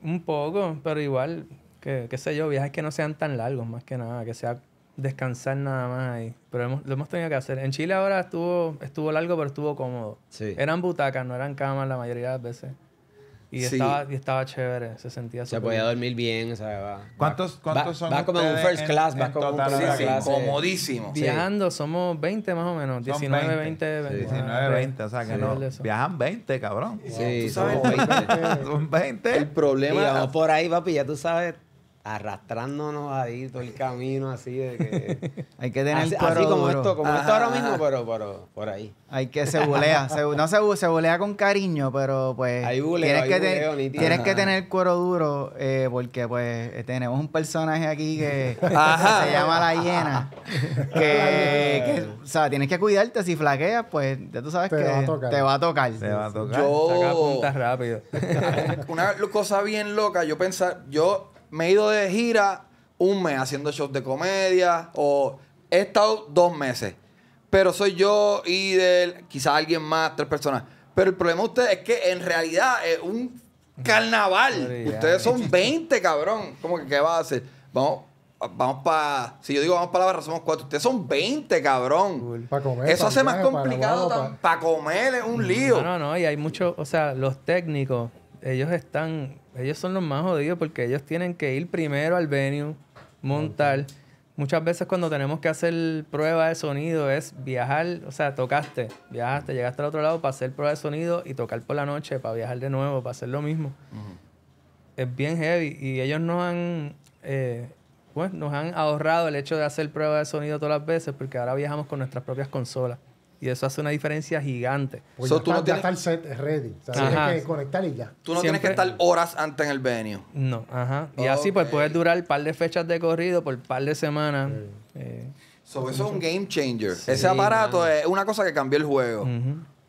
Un poco, pero igual, que, qué sé yo, viajes que no sean tan largos, más que nada, que sea descansar nada más ahí. Pero hemos- lo hemos tenido que hacer. En Chile ahora estuvo, estuvo largo, pero estuvo cómodo. Sí. Eran butacas, no eran camas la mayoría de las veces. Y, Sí. estaba, y estaba chévere, se sentía Se podía bien. dormir bien, o sea, va. ¿Cuántos, va- cuántos va- son va como en un first class, va en como un Sí, sí, clase. comodísimo. Sí. Viajando somos 20 más o menos, 19, 20. Sí. 19, 20, o sea que Sí, no. eso. Viajan 20, cabrón. Sí, ¿Tú sabes? somos 20. Son 20. El Y problema vamos por ahí, papi, ya tú sabes, arrastrándonos ahí todo el camino así de que... Hay que tener así, cuero así como duro. esto, como esto ahora mismo, pero, pero por ahí. Hay que se bulea, se, no se, se bulea con cariño, pero pues Hay buleo, tienes, hay que, buleo, te- nítido. tienes que tener cuero duro eh, porque pues eh, tenemos un personaje aquí que, Ajá. se llama la hiena, que, que, o sea, tienes que cuidarte, si flaqueas pues ya tú sabes Te que va a tocar. te va a tocar. Te va a tocar. Saca yo... puntas rápido. una cosa bien loca, yo pensar, yo me he ido de gira un mes haciendo shows de comedia o he estado dos meses, pero soy yo y del, quizás alguien más, tres personas. Pero el problema de ustedes es que en realidad es un carnaval. Ustedes son 20, cabrón. ¿Cómo que qué va a hacer? Vamos, vamos para, si yo digo vamos para la barra, somos cuatro. Ustedes son 20, cabrón. Pa' comer, Eso hace más complicado para comer, es un lío. No, no, no, y hay muchos, o sea, los técnicos, ellos están, ellos son los más jodidos porque ellos tienen que ir primero al venue, montar. Muchas veces cuando tenemos que hacer prueba de sonido es viajar, o sea, tocaste, viajaste, llegaste al otro lado para hacer prueba de sonido y tocar por la noche para viajar de nuevo, para hacer lo mismo. Es bien heavy y ellos nos han, eh, pues, nos han ahorrado el hecho de hacer prueba de sonido todas las veces porque ahora viajamos con nuestras propias consolas y eso hace una diferencia gigante. Pues So, ya, tú no está, ya tienes- está el set ready. O sea, tienes que conectar y ya. Tú no tienes que estar horas antes en el venue. No, ajá. Y así pues puedes durar un par de fechas de corrido por un par de semanas. Eh, So, eso es un game changer. Sí, Ese aparato es una cosa que cambió el juego.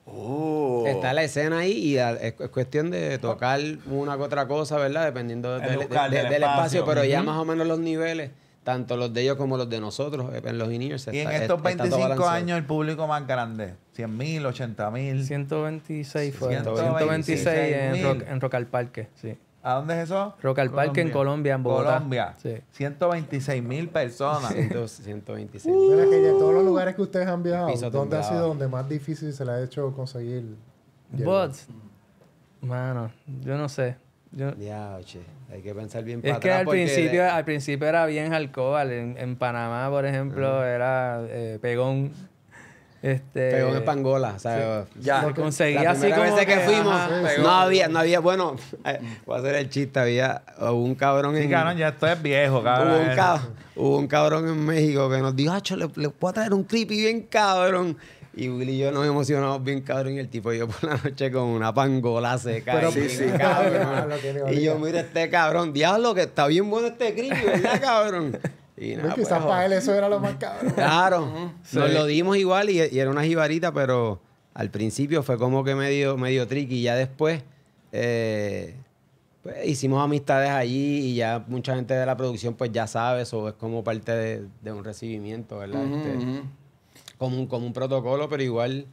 Oh. Está la escena ahí y a- es, es cuestión de tocar una que otra cosa, ¿verdad? Dependiendo El del, de- espacio, espacio. pero ya más o menos los niveles, tanto los de ellos como los de nosotros, eh, en los in-ears. Y en estos está todo 25 balanceado. años, el público más grande. 100 mil, 80 mil. 126 fue. 126 126 en. Rock, en Rock al Parque, sí. ¿A dónde es eso? Rock al Parque en Colombia, en Bogotá. Colombia. Sí. 126 mil personas. 100, 126. Mira que de todos los lugares que ustedes han viajado, ¿dónde ha sido donde más difícil se le ha hecho conseguir? Buds. Mano, yo no sé. Yo- Ya, hay que pensar bien es para que atrás al principio, de- al principio era bien alcohol. En, en Panamá, por ejemplo, era eh, pegón. Este, Pegó en Pangola, o sea, Ya. Se conseguía la así primera como vez que, fuimos, ajá. no había, no había, bueno, eh, voy a hacer el chiste, había hubo un cabrón Sí, en cabrón, ya esto es viejo, cabrón. Hubo un, cab- hubo un cabrón en México que nos dijo, Acho, le, le puedo traer un creepy bien cabrón. Y Willy y yo nos emocionamos bien cabrón. Y el tipo yo por la noche con una pangola seca. Pero- Sí, cabrón. Le y yo, mira este cabrón, diablo, que está bien bueno este creepy, ¿verdad, cabrón? Y Pues nada, quizás pues, para él eso era lo más cabrón. Claro, nos Sí. lo dimos igual y, y era una jibarita, pero al principio fue como que medio, medio tricky. Y ya después eh, pues, hicimos amistades allí y ya mucha gente de la producción pues ya sabe, eso es como parte de, de un recibimiento, ¿verdad? Este, ujú. Como, un, como un protocolo, pero igual,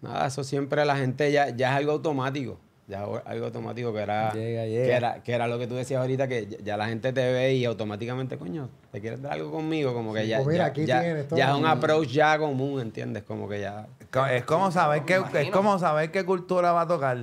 nada, eso siempre la gente ya, ya es algo automático. Ya es algo automático que era, Llega, que era que era lo que tú decías ahorita, que ya, ya la gente te ve y automáticamente, coño, ¿te quieres dar algo conmigo? Como que Sí, ya, pues mira, ya, aquí ya- tienes todo. ya es un approach ya común, ¿entiendes? Como que ya... Es como saber qué, es como saber qué cultura va a tocar.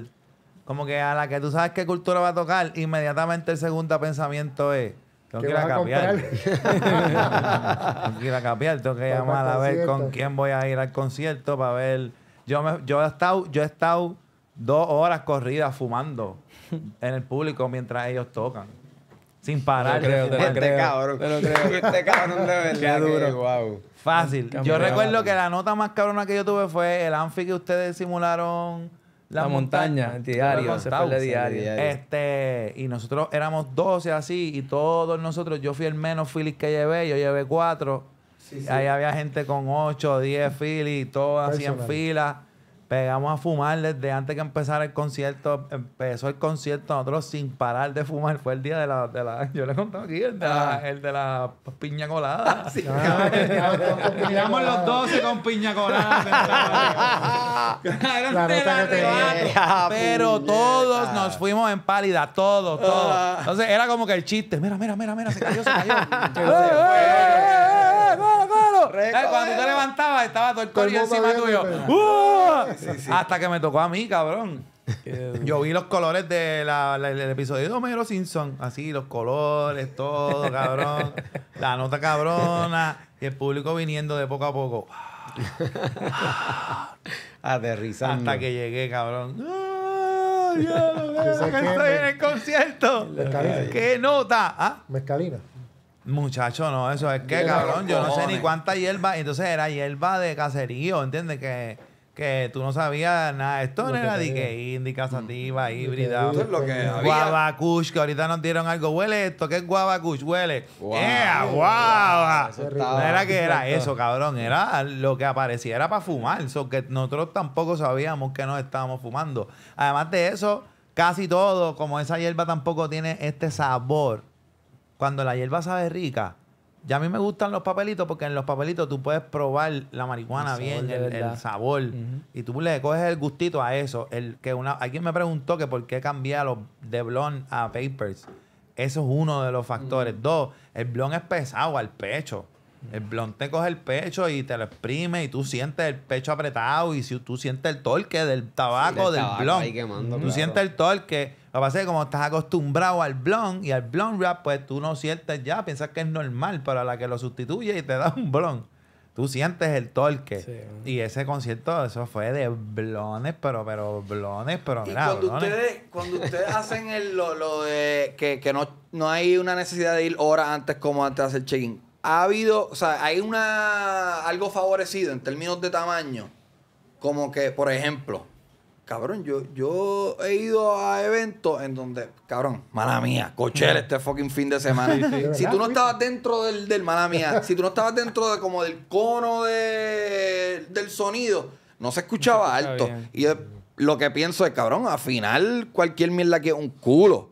como que a la que tú sabes qué cultura va a tocar, inmediatamente el segundo pensamiento es, tengo que ¿Qué ir a comprar? tengo que ir a capiar, tengo que llamar a ver con quién voy a ir al concierto para ver. Yo, me, yo, he estado, yo he estado dos horas corridas fumando en el público mientras ellos tocan. Sin parar. Te lo creo, te lo. Este creo, cabrón. te lo creo. Este cabrón de verdad. Qué duro. que, wow. Fácil. Yo recuerdo que la nota más cabrona que yo tuve fue el anfi que ustedes simularon. La montaña, el diario, ese fue el de diario. Este, y nosotros éramos 12 así, y todos nosotros, yo fui el menos Phillies que llevé, yo llevé cuatro. Ahí había gente con 8 o 10 Phillies, todos así en Personal. fila. Pegamos a fumar desde antes que empezara el concierto. Empezó el concierto, nosotros sin parar de fumar. Fue el día de la. De la yo le he contado aquí, el de la, el de la piña colada. Ah, Tiramos los 12 con piña colada. Tenía. Pero todos nos fuimos en pálida, todos, todos. Ah. Entonces era como que el chiste. Mira, mira, mira, mira, se cayó, se cayó. Cuando tú te levantabas, estaba todo el corillo encima tuyo. ¡Uh! Hasta que me tocó a mí, cabrón. Yo vi los colores del del episodio de Homero Simpson. Así, los colores, todo, cabrón. La nota cabrona. Y el público viniendo de poco a poco. Aterrizando. Hasta que llegué, cabrón. ¡Ay, ya lo veo, sé que que estoy me- en el concierto! Mezcalina. ¡Qué nota! ¿Ah? Mezcalina. Muchacho, no, eso es que, cabrón, yo no sé ni cuánta hierba. Entonces era hierba de caserío, ¿entiendes? Que, que tú no sabías nada. Esto no era de que indica, sativa, Mm. híbrida. Eso es lo que había. Guabacush, que ahorita nos dieron algo. Huele esto, ¿qué es guabacush? Huele. Eso Qué estaba- No era que era eso, cabrón. Era lo que aparecía, era para fumar. So que nosotros tampoco sabíamos que nos estábamos fumando. Además de eso, casi todo, como esa hierba tampoco tiene este sabor. Cuando la hierba sabe rica, ya a mí me gustan los papelitos porque en los papelitos tú puedes probar la marihuana El bien, el, sabor. Y tú le coges el gustito a eso. El que una, alguien me preguntó que por qué cambié los de blonde a papers. Eso es uno de los factores. Dos, el blonde es pesado al pecho. El blonde te coge el pecho y te lo exprime y tú sientes el pecho apretado y si tú sientes el torque del tabaco, del del tabaco quemando, tú claro. sientes el torque. Lo que pasa es que como estás acostumbrado al blonde y al blonde rap, pues tú no sientes ya, piensas que es normal, pero a la que lo sustituye y te da un blonde, tú sientes el torque. Sí. Y ese concierto, eso fue de blones, pero, pero, blones, pero Y mira, cuando blones. ustedes, cuando ustedes hacen el, lo, lo de que, que no, no hay una necesidad de ir horas antes como antes de hacer check-in, ¿ha habido, o sea, hay una algo favorecido en términos de tamaño? Como que, por ejemplo, cabrón, yo, yo he ido a eventos en donde, cabrón, mala mía, cochera este fucking fin de semana. ¿De Si tú no estabas dentro del, del mala mía, si tú no estabas dentro de como del cono de, del sonido, no se escuchaba alto. bien. Y yo lo que pienso es, cabrón, al final cualquier mierda que es un culo.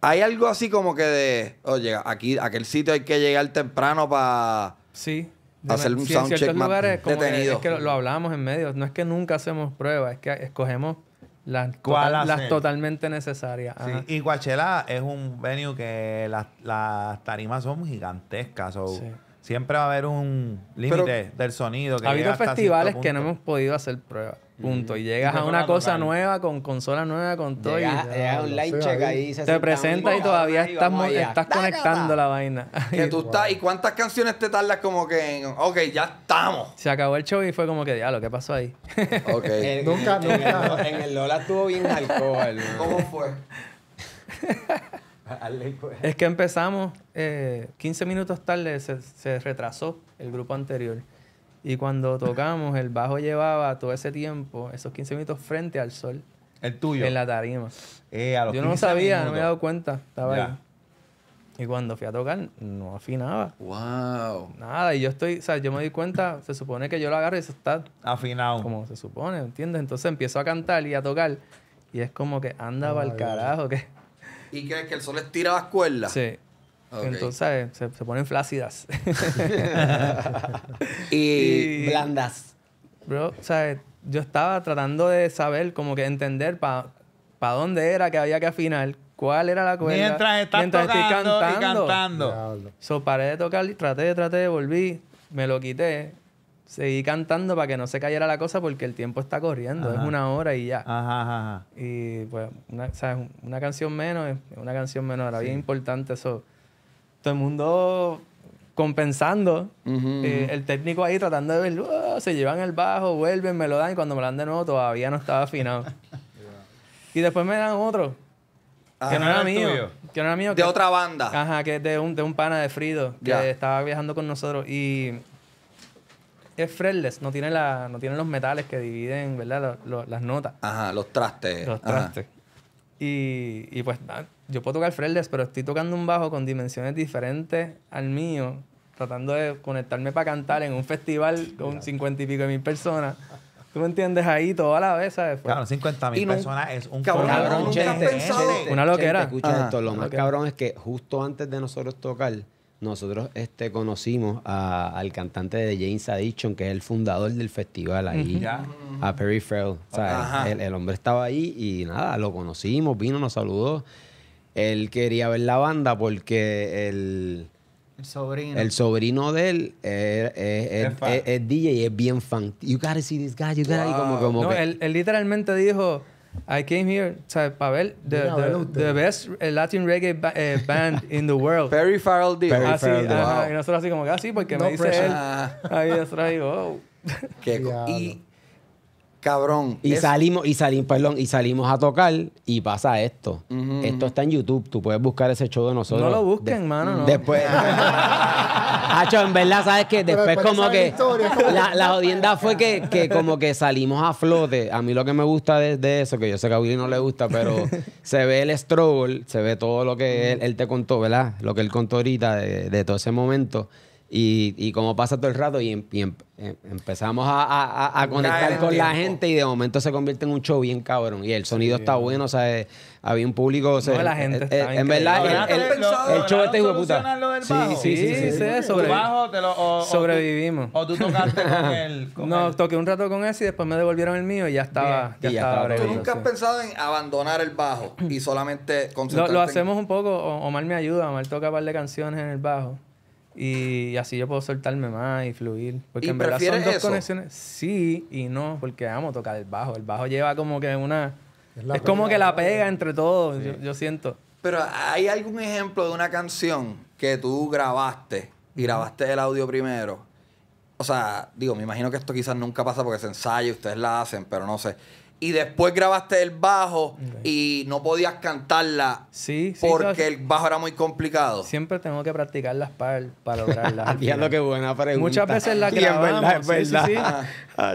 Hay algo así como que de, oye, aquí, aquel sitio hay que llegar temprano para... Sí. Hacer un Sí, en soundcheck ciertos más lugares, como que detenido. es que lo, lo hablamos en medio. No es que nunca hacemos pruebas, es que escogemos las, ¿Cuál total- las totalmente necesarias. Sí. Y Coachella es un venue que las, las tarimas son gigantescas. so Sí. Siempre va a haber un límite del sonido. Que Ha habido festivales que no hemos podido hacer pruebas. Punto. Y llegas a una cosa nueva, con consola nueva, con todo. y- un light Sí, check ahí. se te sienta presenta uno, y todavía ahí, estás, estás conectando la vaina. Que tú estás, ¿y cuántas canciones te tardas como que en, ok, ya estamos? Se acabó el show y fue como que, diablo, ¿qué pasó ahí? Ok. En- Nunca, en, en el, nunca. en el Lola estuvo bien alcohol. ¿no? ¿Cómo fue? Es que empezamos, eh, 15 minutos tarde se, se retrasó el grupo anterior. Y cuando tocamos, el bajo llevaba todo ese tiempo, esos 15 minutos frente al sol, El tuyo. en la tarima. Eh, a los Yo no 15 sabía, no me he dado cuenta, estaba Ya. ahí. Y cuando fui a tocar, no afinaba. Wow. Nada, y yo estoy, o sea, yo me di cuenta, se supone que yo lo agarro y eso está Afinado. como se supone, ¿entiendes? Entonces empiezo a cantar y a tocar y es como que anda para el carajo, que ¿Y crees que el sol estira las cuerdas? sí. Entonces se, se ponen flácidas. Y, Blandas. Bro, o sea, yo estaba tratando de saber, como que entender para dónde era que había que afinar, cuál era la cuerda. Mientras estás mientras estoy tocando y cantando. cantando. Diablo. So, paré de tocar, y traté, traté, volví, me lo quité. seguí cantando para que no se cayera la cosa porque el tiempo está corriendo, es una hora y ya. Ajá, ajá, ajá. Y pues, una, ¿sabes? una canción menos es una canción menos. Era bien importante eso. Todo el mundo compensando. Eh, el técnico ahí tratando de ver, "Oh", se llevan el bajo, vuelven, me lo dan y cuando me lo dan de nuevo todavía no estaba afinado. y después me dan otro, que no Ah, era mío. tuyo. Que no era mío. De que- otra banda. Ajá, que es de un, de un pana de Frido, que estaba viajando con nosotros y es fretless, no tiene, la, no tiene los metales que dividen, ¿verdad? Lo- lo- las notas, Ajá, los trastes. los trastes. Y, y pues yo puedo tocar fretless, pero estoy tocando un bajo con dimensiones diferentes al mío, tratando de conectarme para cantar en un festival con cincuenta y pico de mil personas. ¿Tú me entiendes? Ahí toda la vez, ¿sabes? Cabrón, 50 Y mil no- personas es un Cabrón. Cabrón, Una loquera. Chente, escucha Ajá. esto, lo más loquera. cabrón es que justo antes de nosotros tocar, nosotros este, conocimos a- al cantante de James Addiction, que es el fundador del festival ahí, a Perry Farrell. O sea, Ajá. el, el hombre estaba ahí y nada, lo conocimos, vino, nos saludó. Él quería ver la banda porque el, El sobrino. el sobrino de él es, es- es- Es fan. es- es DJ y es bien fan. You gotta see this guy, you gotta... y como, como No, que- él, él literalmente dijo, I came here. Para ver the, the, the best eh, Latin reggae ba- eh, band in the world. Perry Farrell dijo. Perry Así, Farrell, ajá, wow. y nosotros así como que así, porque No me dice pressure. él. Ah. Ahí nosotros ahí, oh. Qué y cabrón. Y es- salimos, y salimos, perdón, y salimos a tocar y pasa esto. Esto está en YouTube, tú puedes buscar ese show de nosotros. No lo busquen, mano, no. Después. Hacho, en verdad, ¿sabes qué? Pero Después después como que. historia, es como- La, la jodienda fue que, que como que salimos a flote. A mí lo que me gusta de, de eso, que yo sé que a Willy no le gusta, pero se ve el struggle, se ve todo lo que él, él te contó, ¿verdad? Lo que él contó ahorita de, de todo ese momento. Y, y cómo pasa todo el rato y, em- y em- em- empezamos a, a- a- a conectar el con la gente y de momento se convierte en un show bien cabrón. Y el sonido está bueno, o sea, eh, había un público... o sea, la gente eh, estaba eh, En verdad, el, el- ¿Lograste- el show este hijo puta. lo del Sí, bajo? sí, sí, sí, Sí, sí. sí, ¿Tu sobre- bajo te lo- o- o tú- sobrevivimos. O tú tocaste con él. con No, él. toqué un rato con ese y después me devolvieron el mío y ya estaba, ya Y ya estaba estaba ¿Tú nunca has sí. pensado en abandonar el bajo y solamente Lo, concentrarte lo hacemos un poco, O- Omar me ayuda, Omar toca un par de canciones en el bajo. Y así yo puedo soltarme más y fluir. Porque ¿Y en verdad son dos eso? conexiones. Sí y no, porque amo tocar el bajo. El bajo lleva como que una. Es Es, como pega, que la pega entre todos, yo, yo siento. Pero ¿hay algún ejemplo de una canción que tú grabaste y grabaste el audio primero? O sea, digo, me imagino que esto quizás nunca pasa porque se ensaya y ustedes la hacen, pero no sé. Y después grabaste el bajo y no podías cantarla Sí, sí. porque el bajo era muy complicado. Siempre tengo que practicarlas para, para lograrlas. lo que buena pregunta. Muchas veces la Y en verdad, grabamos, es sí, verdad.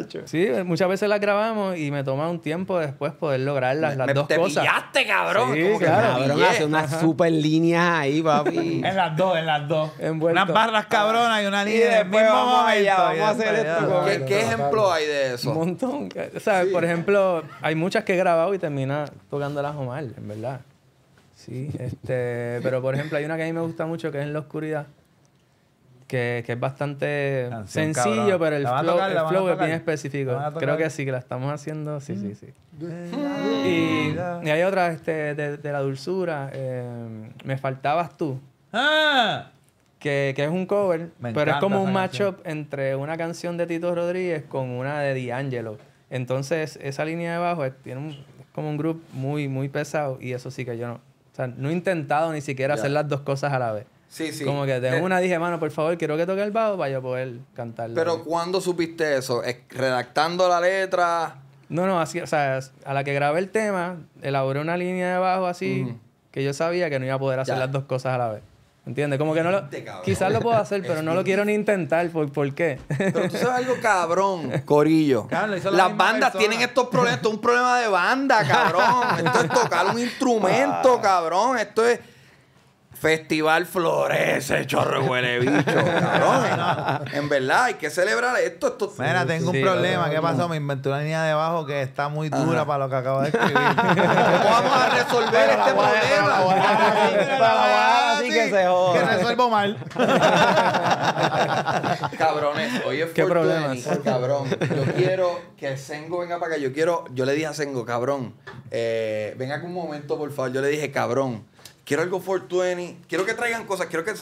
sí, sí. Sí, muchas veces las grabamos y me toma un tiempo después poder lograr las, las Me- dos te cosas. pillaste, cabrón. Sí, Como claro. me Cabrón, hace unas super líneas ahí, papi. En las dos, en las dos. Envuelto. Unas barras cabronas y una Y línea después mismo vamos allá, vamos a y hacer esto ¿Qué, qué ejemplo hay de Un eso? montón. O sea, por ejemplo, hay muchas que he grabado y termina tocándolas Omar, en verdad. Sí, este, pero por ejemplo, hay una que a mí me gusta mucho que es En la Oscuridad. Que, que es bastante Canción, sencillo, cabrón. pero el ¿La van a flow, tocar? el ¿La van a flow es bien específico. Creo que sí, que la estamos haciendo. Sí, sí, sí. Y, y hay otra este, de, de la dulzura. eh, Me faltabas tú. Ah, Que, que es un cover, Me pero es como un matchup entre una canción de Tito Rodríguez con una de D'Angelo. Entonces, esa línea de abajo es, tiene un- es como un grupo muy, muy pesado y eso sí que yo no. O sea, no he intentado ni siquiera hacer las dos cosas a la vez. Sí, sí. Como que de Eh, una dije, mano, por favor, quiero que toque el bajo para yo poder cantarlo. Pero ¿cuándo supiste eso? ¿Es redactando la letra? No, no, así, o sea, a la que grabé el tema, elaboré una línea de abajo así que yo sabía que no iba a poder hacer Ya. las dos cosas a la vez. ¿Entiendes? Como que no lo... Cabrón. Quizás lo puedo hacer, pero no lo quiero ni intentar. ¿Por, por qué? Pero tú sabes algo cabrón, Corillo. La Las bandas persona. tienen estos problemas. Esto es un problema de banda, cabrón. Esto es tocar un instrumento, cabrón. Esto es Festival Florece, chorro huele bicho, cabrón. En verdad, hay que celebrar esto. esto Mira, tengo Sí, un problema. ¿Qué pasó? Me inventé una línea de bajo que está muy dura Ajá. para lo que acabo de escribir. ¿Cómo vamos a resolver este problema? Así que se joda. Que resuelvo mal. Cabrones, hoy es ¿Qué 420, problemas? cabrón. Yo quiero que Sengo venga para acá. Yo quiero, yo le dije a Sengo, cabrón, eh, ven acá un momento, por favor. Yo le dije, cabrón, quiero algo 420, quiero que traigan cosas, quiero que.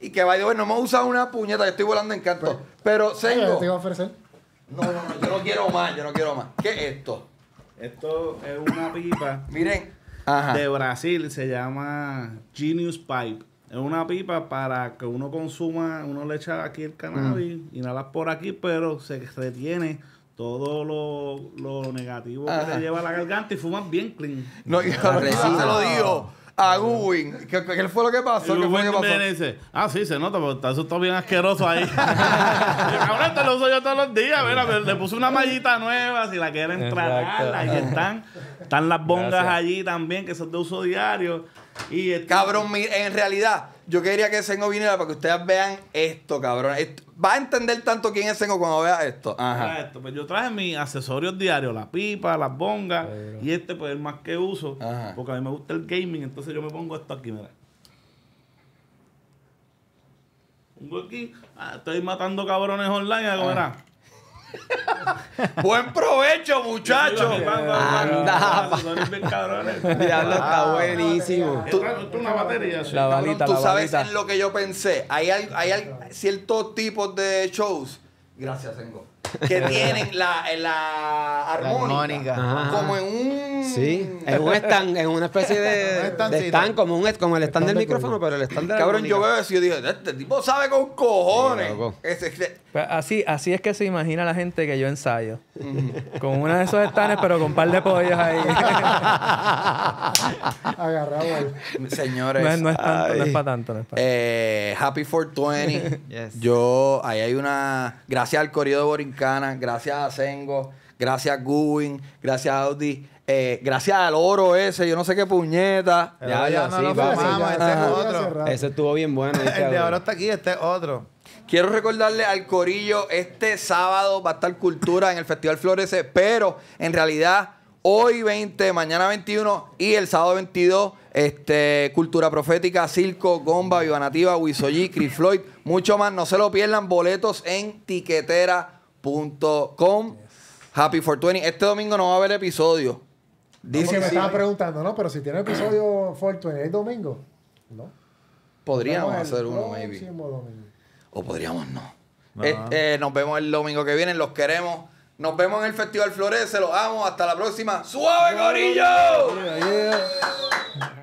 Y que vaya, bueno, no hemos usado una puñeta, yo estoy volando en canto. Pero, Ay, Sengo, te iba a ofrecer. No, no, no, yo no quiero más, yo no quiero más. ¿Qué es esto? Esto es una pipa Miren. Ajá. de Brasil, se llama Genius Pipe. Es una pipa para que uno consuma, uno le echa aquí el cannabis, Mm. inhalas por aquí, pero se retiene todo lo, lo negativo que Ajá. te lleva a la garganta y fumas bien clean. No, yo no se lo digo a Guwin. ¿Qué, qué fue lo que pasó? ¿Qué fue lo que me pasó? dice, ah, sí, se nota, pero eso está bien asqueroso ahí. Cabrón, te lo uso yo todos los días. Mira, le puse una mallita nueva, si la quieren tragar, ahí están. Están las bongas Gracias. allí también, que son de uso diario. Y esto- Cabrón, en realidad, yo quería que Sengo viniera para que ustedes vean esto, cabrón. Esto- va a entender tanto quién es Sengo cuando vea esto. Ajá. esto, pues yo traje mis accesorios diarios, la pipa, las bongas, y este pues es el más que uso, Ajá. porque a mí me gusta el gaming, entonces yo me pongo esto aquí, mira. Pongo aquí, ah, estoy matando cabrones online, Ah. Buen provecho, muchachos. Anda. Diablo, está buenísimo. Una batería, sí. La Cabrón, balita, tú la sabes en lo que yo pensé. Hay, ciertos tipos de shows. Gracias, Sengo. Que tienen la, la armónica. Como en un. Sí, en un stand, en una especie Un de, de standcito. stand, como, un, como el stand del de micrófono, pero el stand de la Cabrón, yo veo eso y yo digo, este tipo sabe con cojones. Sí, loco. Ese- ese- Pues así, así es que se imagina la gente que yo ensayo. con uno de esos estanes, pero con un par de pollos ahí. Agarrado ahí. Señores. no, es, no es tanto, no es para tanto, no es pa' Eh, Happy 420. Yes. Yo, ahí hay una. Gracias al Corrido de Gracias a Sengo, gracias a gracias a Audi, eh, gracias al oro ese, yo no sé qué puñeta. Ya, ya ya, no sí, lo papi. fumamos, este Ajá. es otro. Ese estuvo bien bueno. El de ahora está aquí, este es otro. Quiero recordarle al Corillo, este sábado va a estar Cultura en el Festival Florece, pero en realidad hoy 20, mañana 21 y el sábado 22, este, Cultura Profética, Circo, Gomba, Viva Nativa, Wisoyi, Chris Floyd, mucho más. No se lo pierdan, boletos en tiquetera.com. Happy 420. Este domingo no va a haber episodio. Dice me sí. estaba preguntando, ¿no? Pero si tiene episodio Fortune, ¿es domingo? No. Podríamos el hacer uno, maybe. domingo. O podríamos no. No. Eh, eh, nos vemos el domingo que viene, los queremos. Nos vemos en el Festival Florece, los amo. Hasta la próxima. ¡Suave, Corillo! Yeah, yeah.